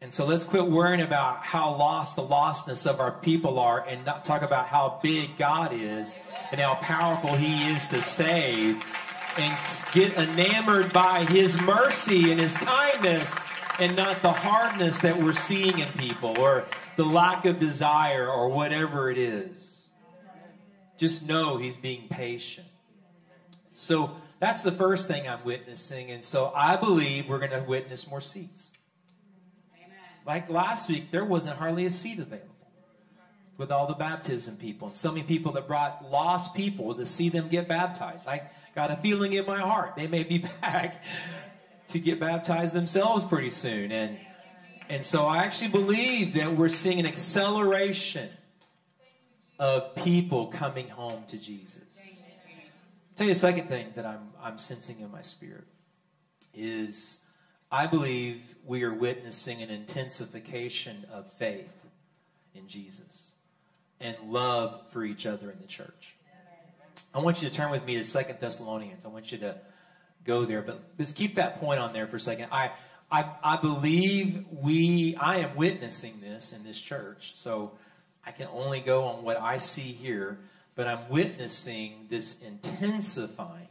And so let's quit worrying about how lost the lostness of our people are and not talk about how big God is and how powerful He is to save and get enamored by His mercy and His kindness and not the hardness that we're seeing in people or the lack of desire or whatever it is. Just know He's being patient. So that's the first thing I'm witnessing. And so I believe we're going to witness more seats. Like last week, there wasn't hardly a seat available with all the baptism people and so many people that brought lost people to see them get baptized. I got a feeling in my heart they may be back to get baptized themselves pretty soon. And and so I actually believe that we're seeing an acceleration of people coming home to Jesus. I'll tell you the second thing that I'm I'm sensing in my spirit is I believe we are witnessing an intensification of faith in Jesus and love for each other in the church. I want you to turn with me to Second Thessalonians. I want you to go there, but just keep that point on there for a second. I, I, I believe we, I am witnessing this in this church, so I can only go on what I see here, but I'm witnessing this intensifying.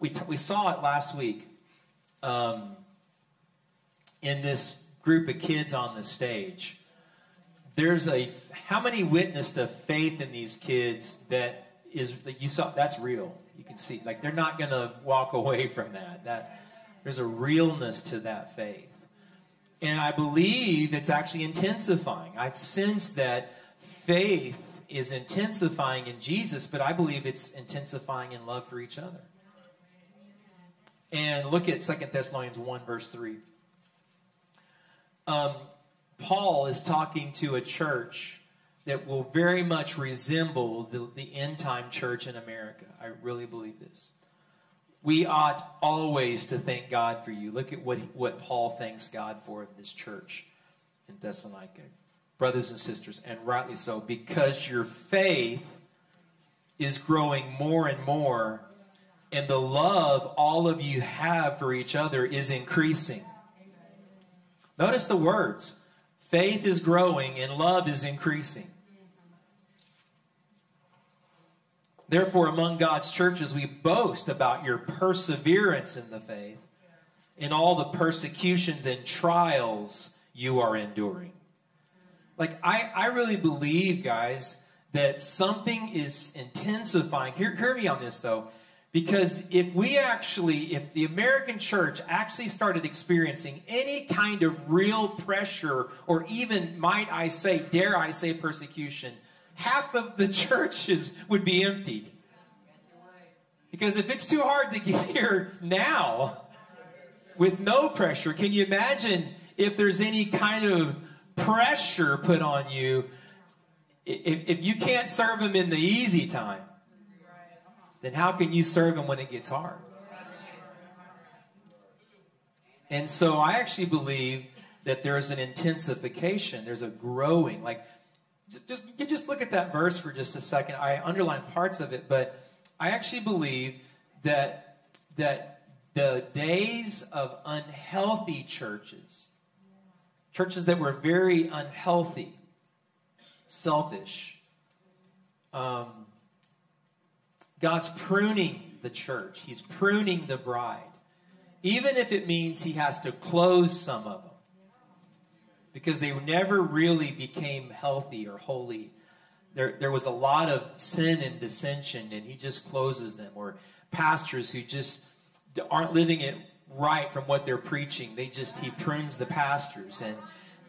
We, we saw it last week. Um, in this group of kids on the stage, there's a how many witnessed a faith in these kids that is that you saw that's real. You can see like they're not going to walk away from that. That there's a realness to that faith. And I believe it's actually intensifying. I sense that faith is intensifying in Jesus, but I believe it's intensifying in love for each other. And look at Second Thessalonians 1, verse 3 um, Paul is talking to a church that will very much resemble the, the end time church in America. I really believe this. We ought always to thank God for you. Look at what, what Paul thanks God for in this church in Thessalonica. Brothers and sisters, and rightly so, because your faith is growing more and more, and the love all of you have for each other is increasing. Notice the words faith is growing and love is increasing. Therefore, among God's churches, we boast about your perseverance in the faith, in all the persecutions and trials you are enduring. Like, I, I really believe, guys, that something is intensifying. Hear, hear me on this, though. Because if we actually, if the American church actually started experiencing any kind of real pressure, or even, might I say, dare I say, persecution, half of the churches would be emptied. Because if it's too hard to get here now with no pressure, can you imagine if there's any kind of pressure put on you? If, if you can't serve them in the easy time, then how can you serve him when it gets hard? And so I actually believe that there's an intensification, there's a growing. Like, just, just, you just look at that verse for just a second. I underline parts of it, but I actually believe that, that the days of unhealthy churches, churches that were very unhealthy, selfish, um, God's pruning the church. He's pruning the bride. Even if it means he has to close some of them. Because they never really became healthy or holy. There, there was a lot of sin and dissension, and he just closes them. Or pastors who just aren't living it right from what they're preaching. They just, he prunes the pastors, and,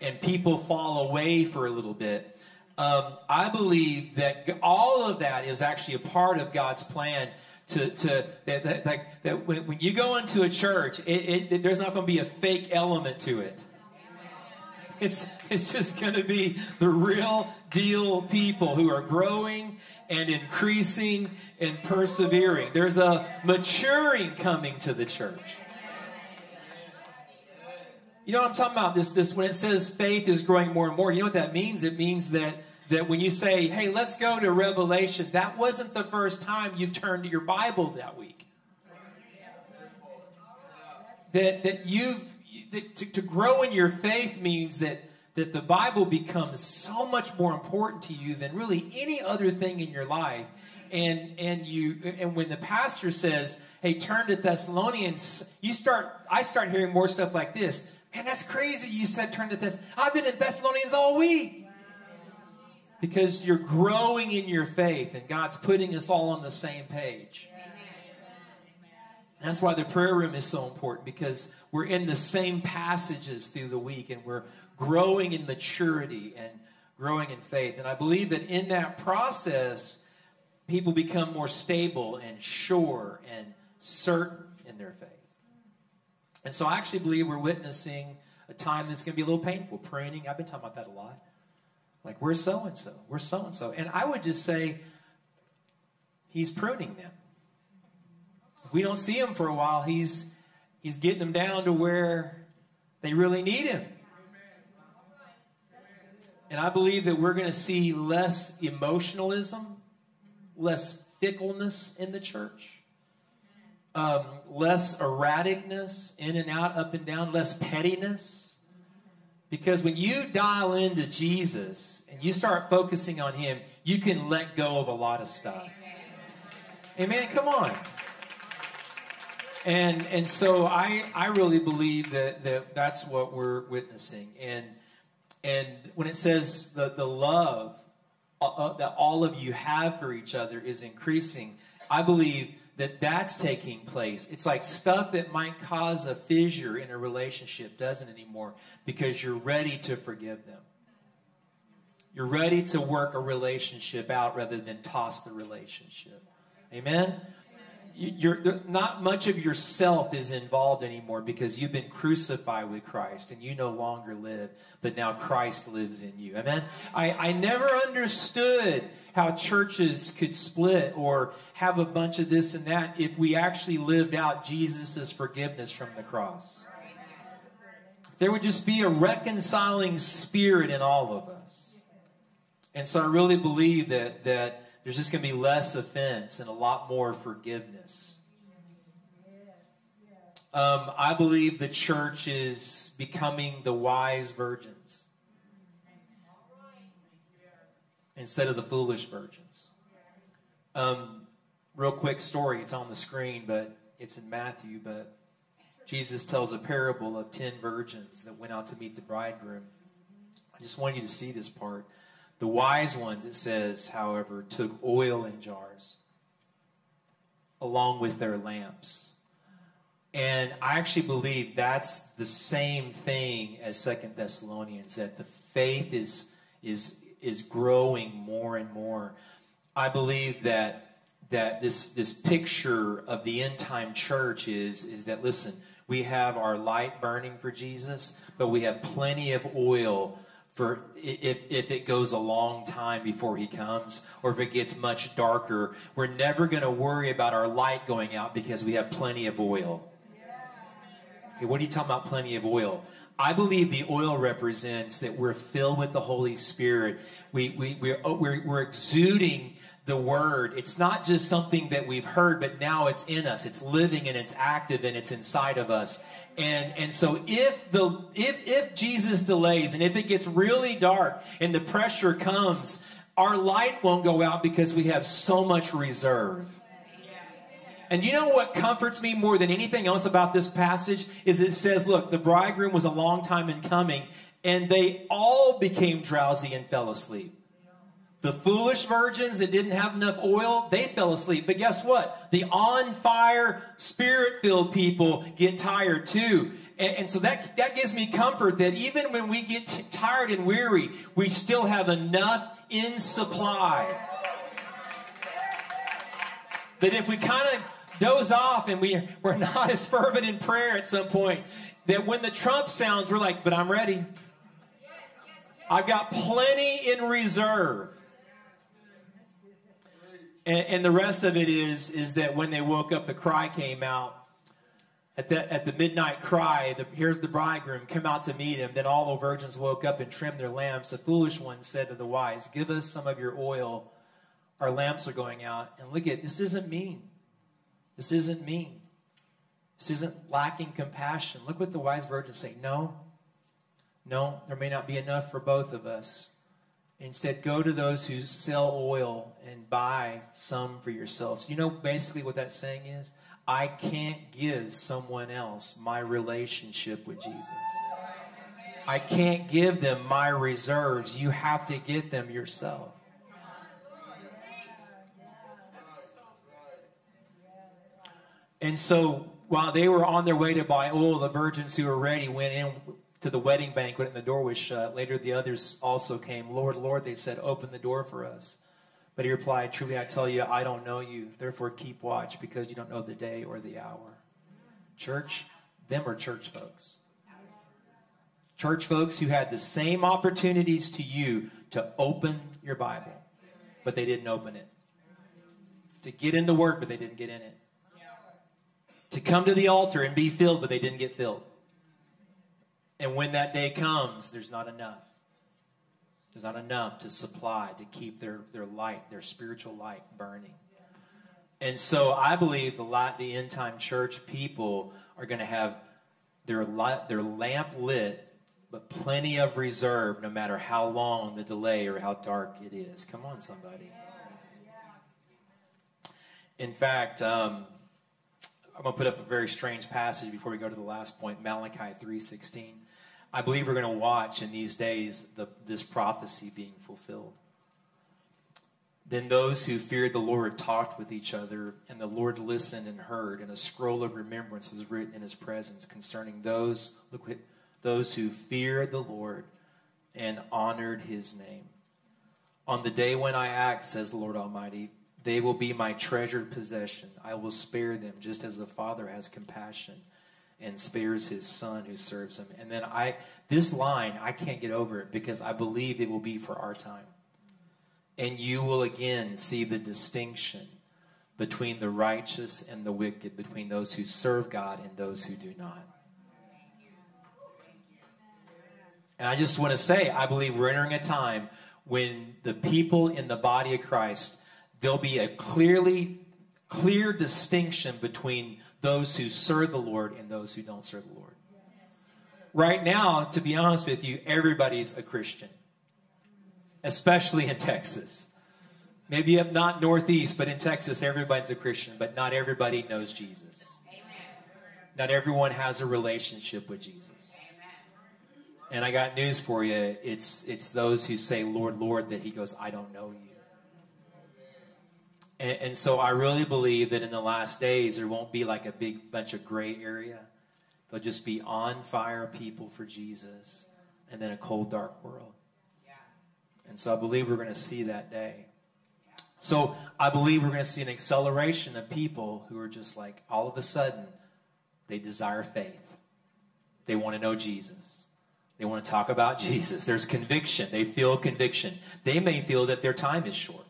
and people fall away for a little bit. Um, I believe that all of that is actually a part of God's plan to, to that, that, that, that when, when, you go into a church, it, it, there's not going to be a fake element to it. It's, it's just going to be the real deal people who are growing and increasing and persevering. There's a maturing coming to the church. You know what I'm talking about? This, this when it says faith is growing more and more. You know what that means? It means that that when you say, hey, let's go to Revelation, that wasn't the first time you turned to your Bible that week. That, that you've, that to, to grow in your faith means that, that the Bible becomes so much more important to you than really any other thing in your life. And, and you, and when the pastor says, hey, turn to Thessalonians, you start, I start hearing more stuff like this. Man, that's crazy. You said turn to this. I've been in Thessalonians all week because you're growing in your faith and God's putting us all on the same page. That's why the prayer room is so important because we're in the same passages through the week and we're growing in maturity and growing in faith. And I believe that in that process, people become more stable and sure and certain in their faith. And so I actually believe we're witnessing a time that's going to be a little painful. Pruning, I've been talking about that a lot. Like, we're so and so, we're so and so. And I would just say, He's pruning them. If we don't see Him for a while, He's, he's getting them down to where they really need Him. And I believe that we're going to see less emotionalism, less fickleness in the church, um, less erraticness, in and out, up and down, less pettiness because when you dial into Jesus and you start focusing on Him, you can let go of a lot of stuff. Amen. Come on. And and so I I really believe that, that that's what we're witnessing. And and when it says the the love uh, uh that all of you have for each other is increasing, I believe that that's taking place. It's like stuff that might cause a fissure in a relationship doesn't anymore because you're ready to forgive them. You're ready to work a relationship out rather than toss the relationship. Amen? You're, not much of yourself is involved anymore because you've been crucified with Christ and you no longer live, but now Christ lives in you. Amen? I, I never understood how churches could split or have a bunch of this and that if we actually lived out Jesus' forgiveness from the cross. There would just be a reconciling spirit in all of us. And so I really believe that, that there's just going to be less offense and a lot more forgiveness. Um, I believe the church is becoming the wise virgins instead of the foolish virgins. Um, real quick story. It's on the screen, but it's in Matthew. But Jesus tells a parable of ten virgins that went out to meet the bridegroom. I just want you to see this part. The wise ones, it says, however, took oil in jars along with their lamps. And I actually believe that's the same thing as Second Thessalonians, that the faith is, is, is growing more and more. I believe that that this this picture of the end time church is is that listen, we have our light burning for Jesus, but we have plenty of oil for if, if it goes a long time before he comes or if it gets much darker. We're never going to worry about our light going out because we have plenty of oil. Okay, what are you talking about, plenty of oil? I believe the oil represents that we're filled with the Holy Spirit. We, we, we're, we're, we're exuding the word. It's not just something that we've heard, but now it's in us. It's living and it's active and it's inside of us. And, and so if the if if Jesus delays and if it gets really dark and the pressure comes, our light won't go out because we have so much reserve. And you know what comforts me more than anything else about this passage is it says, look, the bridegroom was a long time in coming, and they all became drowsy and fell asleep. The foolish virgins that didn't have enough oil, they fell asleep. But guess what? The on fire, spirit filled people get tired too. And, and, so that, that gives me comfort that even when we get tired and weary, we still have enough in supply. That if we kind of doze off and we, we're not as fervent in prayer at some point, that when the trump sounds, we're like, but I'm ready. I've got plenty in reserve. And, and, the rest of it is, is that when they woke up, the cry came out. At the, at the midnight cry, the, here's the bridegroom, come out to meet him. Then all the virgins woke up and trimmed their lamps. The foolish one said to the wise, Give us some of your oil. Our lamps are going out. And look at this isn't mean. This isn't mean. This isn't lacking compassion. Look what the wise virgins say. No, no, there may not be enough for both of us. Instead, go to those who sell oil and buy some for yourselves. You know basically what that saying is? I can't give someone else my relationship with Jesus. I can't give them my reserves. You have to get them yourself. And so while they were on their way to buy oil, the virgins who were ready went in to the wedding banquet and the door was shut. Later, the others also came. Lord, Lord, they said, open the door for us. But he replied, Truly, I tell you, I don't know you. Therefore, keep watch because you don't know the day or the hour. Church, them are church folks. Church folks who had the same opportunities to you to open your Bible, but they didn't open it. To get in the Word, but they didn't get in it. To come to the altar and be filled, but they didn't get filled. And when that day comes, there's not enough. There's not enough to supply, to keep their, their light, their spiritual light burning. And so I believe the light, the end time church people are going to have their, light, their lamp lit, but plenty of reserve no matter how long the delay or how dark it is. Come on, somebody. In fact, um, I'm going to put up a very strange passage before we go to the last point, Malachi 3:16. I believe we're going to watch in these days the, this prophecy being fulfilled. Then those who feared the Lord talked with each other, and the Lord listened and heard, and a scroll of remembrance was written in his presence concerning those, look, those who feared the Lord and honored his name. On the day when I act, says the Lord Almighty, they will be my treasured possession. I will spare them just as the Father has compassion and spares his son who serves him. And then I, this line, I can't get over it because I believe it will be for our time. And you will again see the distinction between the righteous and the wicked, between those who serve God and those who do not. And I just want to say, I believe we're entering a time when the people in the body of Christ, there'll be a clearly clear distinction between those who serve the Lord and those who don't serve the Lord. Right now, to be honest with you, everybody's a Christian, especially in Texas. Maybe up not northeast, but in Texas, everybody's a Christian, but not everybody knows Jesus. Not everyone has a relationship with Jesus. And I got news for you. It's, it's those who say, Lord, Lord, that he goes, I don't know you. And, and so I really believe that in the last days, there won't be like a big bunch of gray area. There'll just be on fire people for Jesus and then a cold, dark world. And so I believe we're going to see that day. So I believe we're going to see an acceleration of people who are just like, all of a sudden, they desire faith. They want to know Jesus. They want to talk about Jesus. There's conviction. They feel conviction. They may feel that their time is short,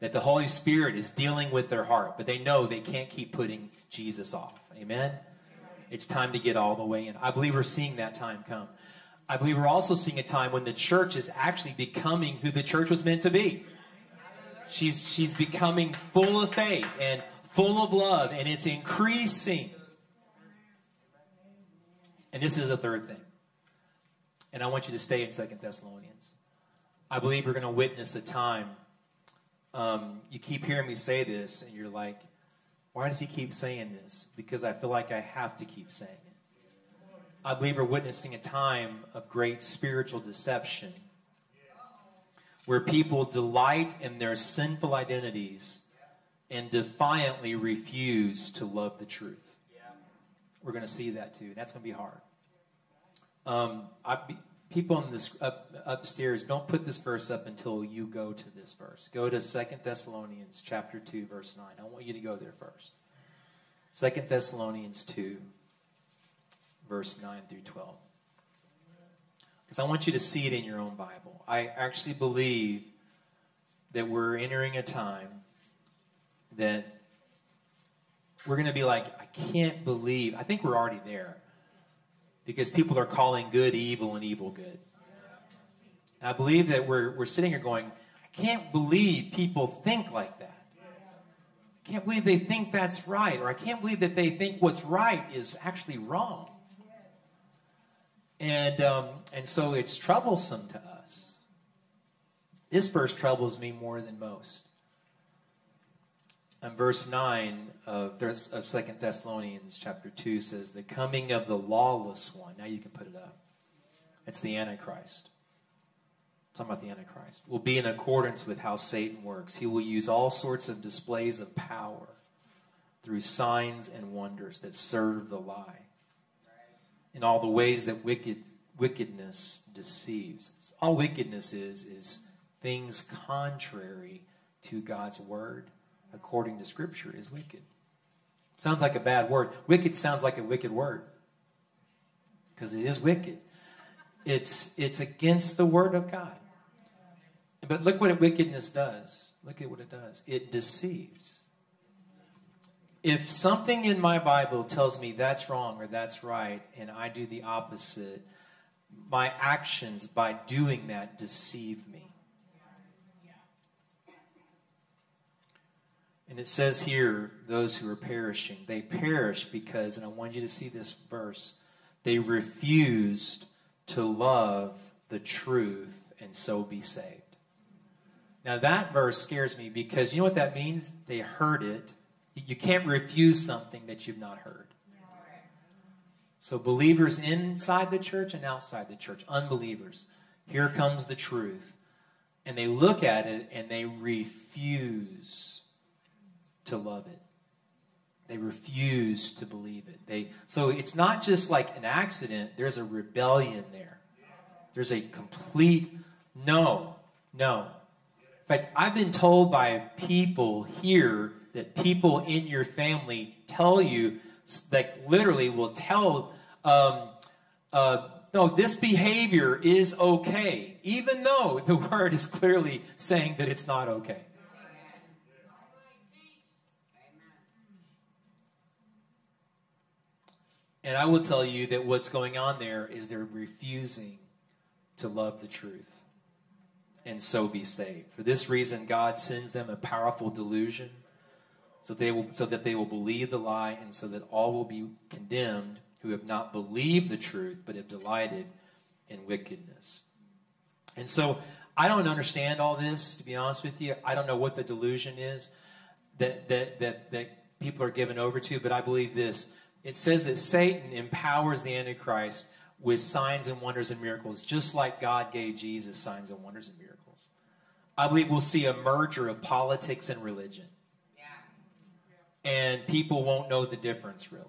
that the Holy Spirit is dealing with their heart, but they know they can't keep putting Jesus off. Amen? It's time to get all the way in. I believe we're seeing that time come. I believe we're also seeing a time when the church is actually becoming who the church was meant to be. She's, she's becoming full of faith and full of love, and it's increasing. And this is the third thing. And I want you to stay in Second Thessalonians. I believe we're going to witness a time. Um, you keep hearing me say this, and you're like, why does he keep saying this? Because I feel like I have to keep saying it. I believe we're witnessing a time of great spiritual deception where people delight in their sinful identities and defiantly refuse to love the truth. We're going to see that too. That's going to be hard. Um, I, people in this up, upstairs, don't put this verse up until you go to this verse. Go to Second Thessalonians chapter 2, verse 9. I want you to go there first. Second Thessalonians 2, verse 9 through 12. Because I want you to see it in your own Bible. I actually believe that we're entering a time that we're going to be like, I can't believe. I think we're already there. Because people are calling good evil and evil good. And I believe that we're, we're sitting here going, I can't believe people think like that. I can't believe they think that's right. Or I can't believe that they think what's right is actually wrong. And, um, and so it's troublesome to us. This verse troubles me more than most. And verse 9 of, of 2 Thessalonians chapter 2 says, The coming of the lawless one. Now you can put it up. It's the Antichrist. I'm talking about the Antichrist. Will be in accordance with how Satan works. He will use all sorts of displays of power through signs and wonders that serve the lie in all the ways that wicked wickedness deceives. All wickedness is is things contrary to God's word, according to Scripture, is wicked. Sounds like a bad word. Wicked sounds like a wicked word because it is wicked. It's it's against the word of God. But look what wickedness does. Look at what it does. It deceives if something in my Bible tells me that's wrong or that's right, and I do the opposite, my actions by doing that deceive me. And it says here, those who are perishing, they perish because, and I want you to see this verse, they refused to love the truth and so be saved. Now that verse scares me because you know what that means? They heard it you can't refuse something that you've not heard. So, believers inside the church and outside the church, unbelievers, here comes the truth. And they look at it and they refuse to love it. They refuse to believe it. They, so, it's not just like an accident, there's a rebellion there. There's a complete no, no. In fact, I've been told by people here that people in your family tell you, like literally will tell, um, uh, no, this behavior is okay, even though the word is clearly saying that it's not okay. And I will tell you that what's going on there is they're refusing to love the truth and so be saved. For this reason, God sends them a powerful delusion so, they will, so that they will believe the lie and so that all will be condemned who have not believed the truth but have delighted in wickedness. And so I don't understand all this, to be honest with you. I don't know what the delusion is that, that, that, that people are given over to, but I believe this it says that Satan empowers the Antichrist with signs and wonders and miracles, just like God gave Jesus signs and wonders and miracles. I believe we'll see a merger of politics and religion. And people won't know the difference really.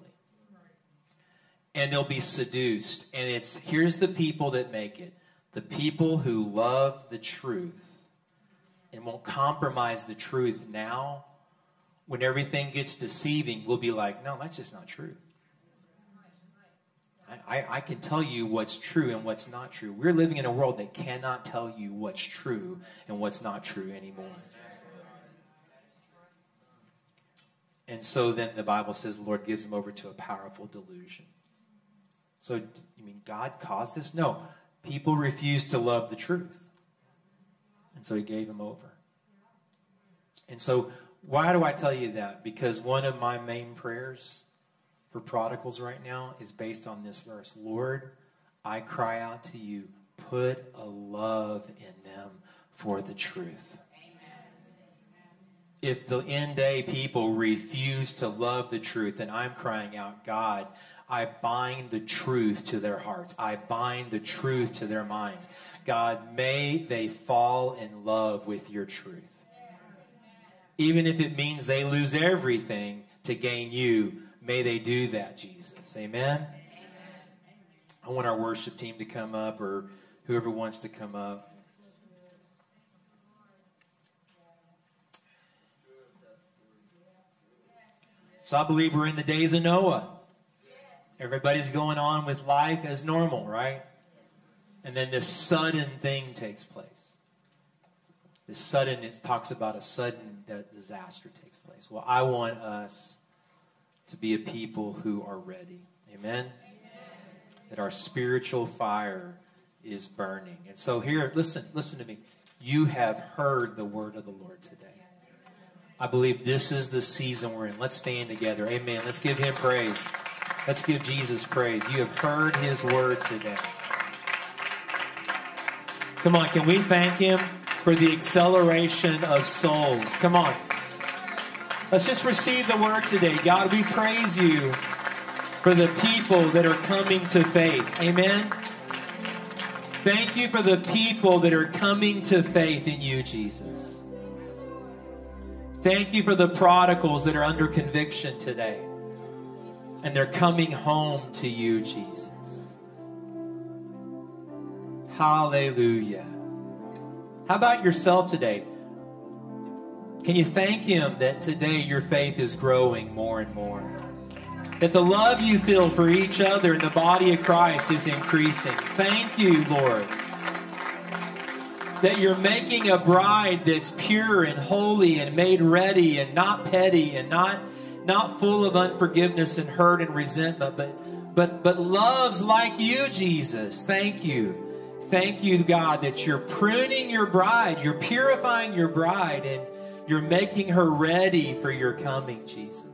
And they'll be seduced. And it's here's the people that make it the people who love the truth and won't compromise the truth now when everything gets deceiving, we'll be like, no, that's just not true. I, I, can tell you what's true and what's not true. We're living in a world that cannot tell you what's true and what's not true anymore. And so then the Bible says the Lord gives them over to a powerful delusion. So, you mean God caused this? No. People refused to love the truth. And so he gave them over. And so, why do I tell you that? Because one of my main prayers for prodigals right now is based on this verse Lord, I cry out to you, put a love in them for the truth. If the end day people refuse to love the truth, and I'm crying out, God, I bind the truth to their hearts. I bind the truth to their minds. God, may they fall in love with your truth. Even if it means they lose everything to gain you, may they do that, Jesus. Amen? I want our worship team to come up or whoever wants to come up. So I believe we're in the days of Noah. Everybody's going on with life as normal, right? And then this sudden thing takes place. This sudden, it talks about a sudden disaster takes place. Well, I want us to be a people who are ready. Amen? Amen? That our spiritual fire is burning. And so here, listen, listen to me. You have heard the word of the Lord today. I believe this is the season we're in. Let's stand together. Amen. Let's give him praise. Let's give Jesus praise. You have heard his word today. Come on, can we thank him for the acceleration of souls? Come on. Let's just receive the word today. God, we praise you for the people that are coming to faith. Amen. Thank you for the people that are coming to faith in you, Jesus. Thank you for the prodigals that are under conviction today and they're coming home to you, Jesus. Hallelujah. How about yourself today? Can you thank Him that today your faith is growing more and more? That the love you feel for each other in the body of Christ is increasing. Thank you, Lord. That you're making a bride that's pure and holy and made ready and not petty and not not full of unforgiveness and hurt and resentment, but but but loves like you, Jesus. Thank you. Thank you, God, that you're pruning your bride, you're purifying your bride, and you're making her ready for your coming, Jesus.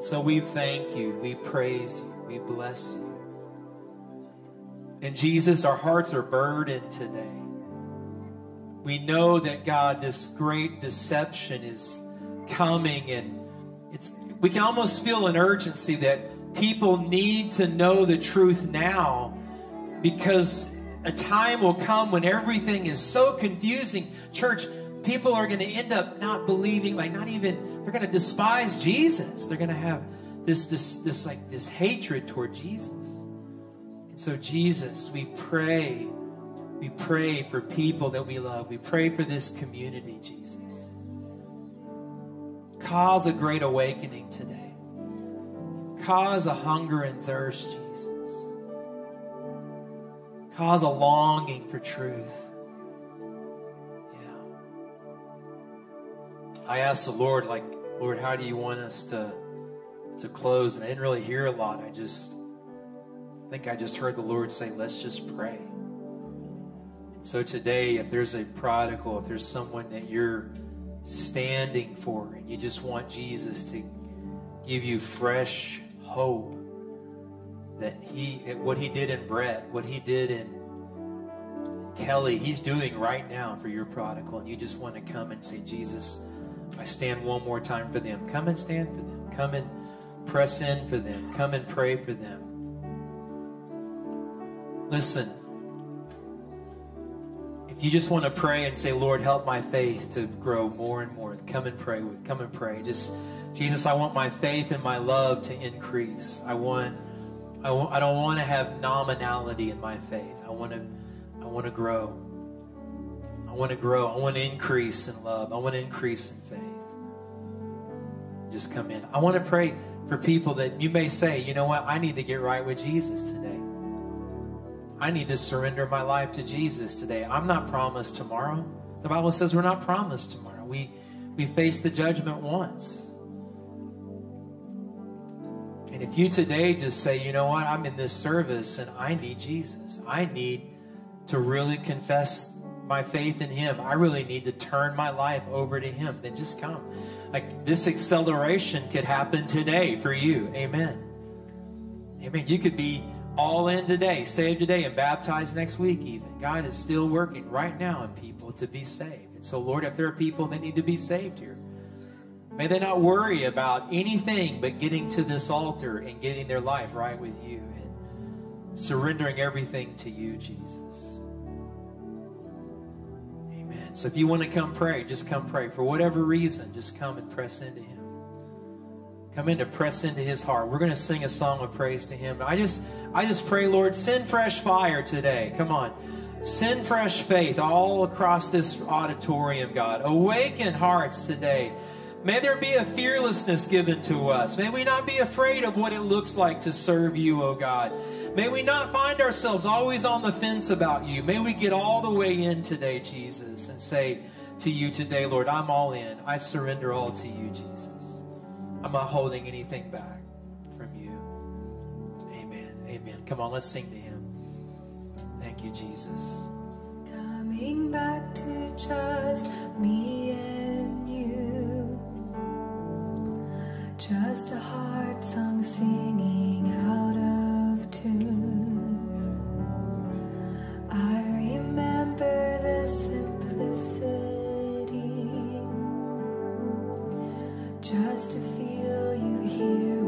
So we thank you, we praise you, we bless you. And Jesus, our hearts are burdened today. We know that, God, this great deception is coming and it's we can almost feel an urgency that people need to know the truth now because a time will come when everything is so confusing. Church people are going to end up not believing like not even they're going to despise jesus. They're going to have this this this like this hatred toward jesus. And so jesus we pray. We pray for people that we love. We pray for this community jesus. Cause a great awakening today. Cause a hunger and thirst. Cause a longing for truth. Yeah. I asked the Lord, like, Lord, how do you want us to to close? And I didn't really hear a lot. I just I think I just heard the Lord say, let's just pray. And so today, if there's a prodigal, if there's someone that you're standing for and you just want Jesus to give you fresh hope that he what he did in Brett, what he did in Kelly, he's doing right now for your prodigal and you just want to come and say Jesus, I stand one more time for them. Come and stand for them. Come and Press in for them. Come and pray for them. Listen, if you just want to pray and say, Lord, help my faith to grow more and more, come and pray with. Come and pray. Just Jesus, I want my faith and my love to increase. I want I, I don't want to have nominality in my faith. I want to I want to grow. I want to grow. I want to increase in love. I want to increase in faith. Just come in. I want to pray for people that you may say, you know what, I need to get right with Jesus today. I need to surrender my life to Jesus today. I'm not promised tomorrow. The Bible says we're not promised tomorrow. We we face the judgment once. If you today just say, you know what, I'm in this service and I need Jesus. I need to really confess my faith in Him. I really need to turn my life over to Him. Then just come. Like this acceleration could happen today for you. Amen. Amen. You could be all in today, saved today, and baptized next week, even. God is still working right now in people to be saved. And so, Lord, if there are people that need to be saved here, may they not worry about anything but getting to this altar and getting their life right with you and surrendering everything to you, Jesus. Amen. So if you want to come pray, just come pray. For whatever reason, just come and press into Him. Come in to press into His heart. We're going to sing a song of praise to Him. I just, I just pray, Lord, send fresh fire today. Come on. Send fresh faith all across this auditorium, God. Awaken hearts today. May there be a fearlessness given to us. May we not be afraid of what it looks like to serve you, oh God. May we not find ourselves always on the fence about you. May we get all the way in today, Jesus, and say to you today, Lord, I'm all in. I surrender all to you, Jesus. I'm not holding anything back from you. Amen. Amen. Come on, let's sing to him. Thank you, Jesus. Coming back to just me and you. Just a heart song singing out of tune. I remember the simplicity. Just to feel you here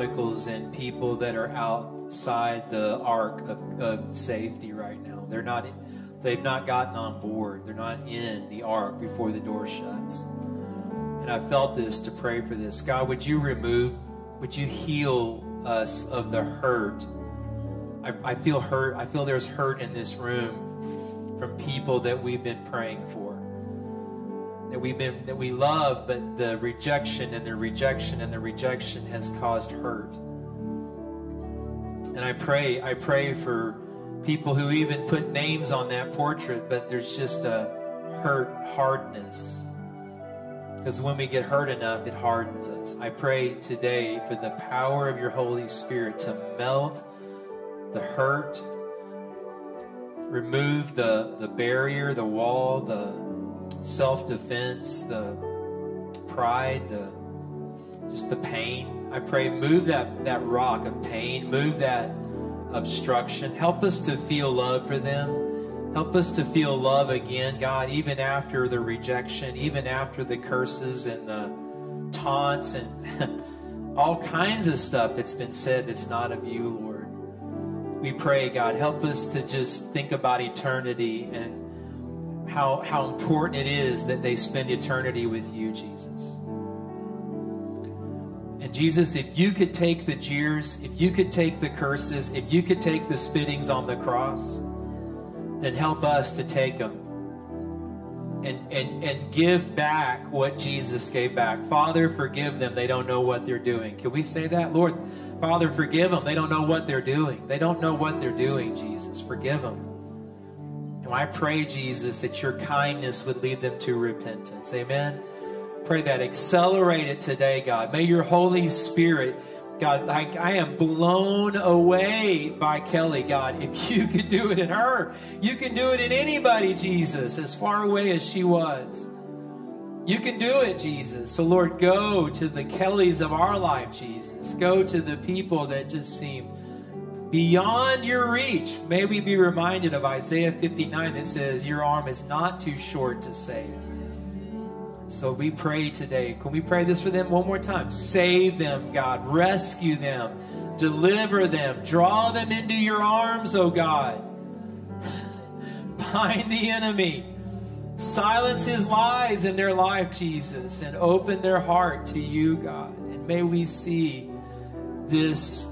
prodigals and people that are outside the ark of, of safety right now. They're not, they've not gotten on board. They're not in the ark before the door shuts. And I felt this to pray for this. God, would you remove, would you heal us of the hurt? I, I feel hurt. I feel there's hurt in this room from people that we've been praying for that we've been that we love but the rejection and the rejection and the rejection has caused hurt. And i pray i pray for people who even put names on that portrait but there's just a hurt hardness. Because when we get hurt enough it hardens us. I pray today for the power of your holy spirit to melt the hurt remove the the barrier the wall the self-defense, the pride, the just the pain. I pray move that that rock of pain, move that obstruction. Help us to feel love for them. Help us to feel love again, God, even after the rejection, even after the curses and the taunts and all kinds of stuff that's been said that's not of you, Lord. we pray, God, help us to just think about eternity and how, how important it is that they spend eternity with you, Jesus. And Jesus, if you could take the jeers, if you could take the curses, if you could take the spittings on the cross, then help us to take them and, and, and give back what Jesus gave back. Father, forgive them. They don't know what they're doing. Can we say that? Lord, Father, forgive them. They don't know what they're doing. They don't know what they're doing, Jesus. Forgive them. I pray, Jesus, that your kindness would lead them to repentance. Amen. Pray that. Accelerate it today, God. May your Holy Spirit, God, I, I am blown away by Kelly, God. If you could do it in her, you can do it in anybody, Jesus, as far away as she was. You can do it, Jesus. So, Lord, go to the Kellys of our life, Jesus. Go to the people that just seem beyond your reach. May we be reminded of Isaiah 59 that says, Your arm is not too short to save. So we pray today. Can we pray this for them one more time? Save them, God. Rescue them. Deliver them. Draw them into your arms, oh God. Bind the enemy. Silence his lies in their life, Jesus, and open their heart to you, God. And may we see this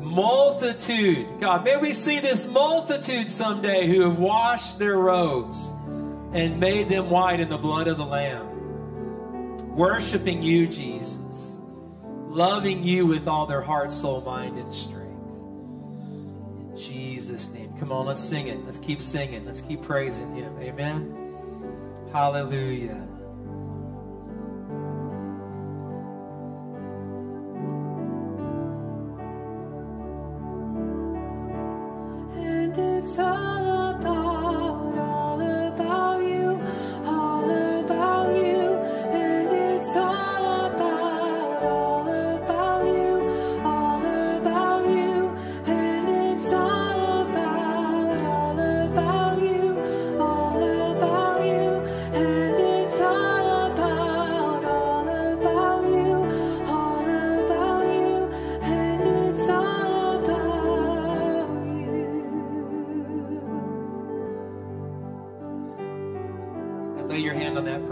multitude, God, may we see this multitude someday who have washed their robes and made them white in the blood of the Lamb worshiping you, Jesus, loving you with all their heart, soul, mind, and strength. In Jesus' name. Come on, let's sing it. Let's keep singing. Let's keep praising Him. Amen. Hallelujah.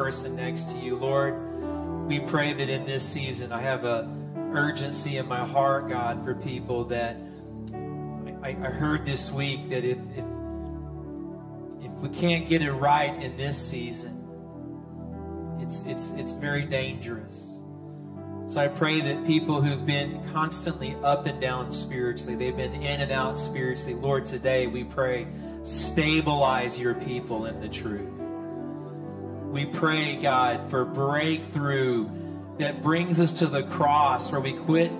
Person next to you. Lord, we pray that in this season I have a urgency in my heart, God, for people that I, I heard this week that if, if if we can't get it right in this season, it's it's it's very dangerous. So I pray that people who've been constantly up and down spiritually, they've been in and out spiritually, Lord, today we pray, stabilize your people in the truth. We pray, God, for breakthrough that brings us to the cross where we quit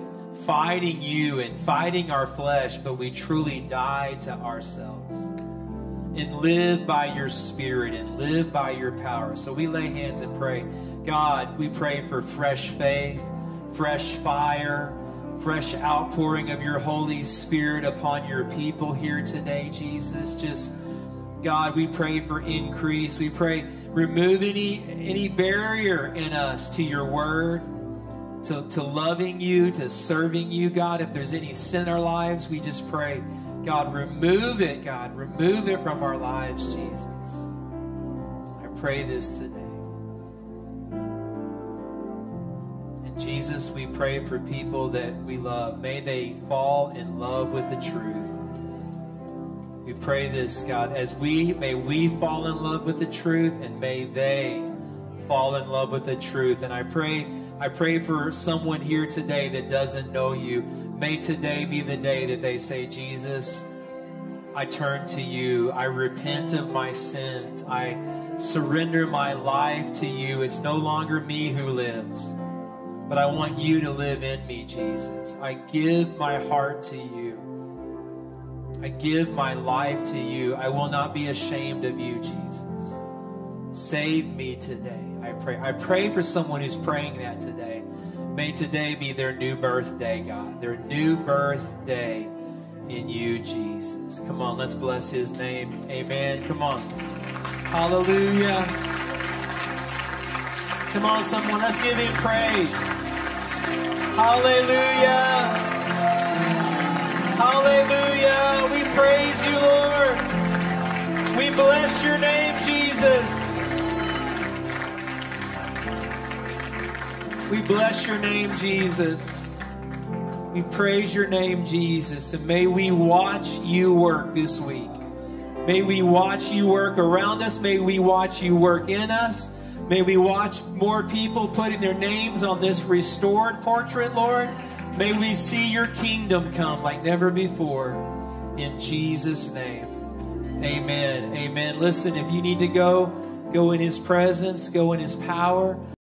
fighting you and fighting our flesh, but we truly die to ourselves and live by your spirit and live by your power. So we lay hands and pray. God, we pray for fresh faith, fresh fire, fresh outpouring of your Holy Spirit upon your people here today, Jesus. Just God, we pray for increase. We pray remove any any barrier in us to your word, to, to loving you, to serving you, God. If there's any sin in our lives, we just pray, God, remove it, God. Remove it from our lives, Jesus. I pray this today. And Jesus, we pray for people that we love. May they fall in love with the truth. We pray this, God, as we may we fall in love with the truth and may they fall in love with the truth. And I pray, I pray for someone here today that doesn't know you. May today be the day that they say, Jesus, I turn to you. I repent of my sins. I surrender my life to you. It's no longer me who lives, but I want you to live in me, Jesus. I give my heart to you. I give my life to you. I will not be ashamed of you, Jesus. Save me today. I pray. I pray for someone who's praying that today. May today be their new birthday, God. Their new birthday in you, Jesus. Come on, let's bless his name. Amen. Come on. Hallelujah. Come on, someone, let's give him praise. Hallelujah. Hallelujah. We praise you, Lord. We bless your name, Jesus. We bless your name, Jesus. We praise your name, Jesus. And may we watch you work this week. May we watch you work around us. May we watch you work in us. May we watch more people putting their names on this restored portrait, Lord. May we see your kingdom come like never before. In Jesus' name. Amen. Amen. Listen, if you need to go, go in his presence, go in his power.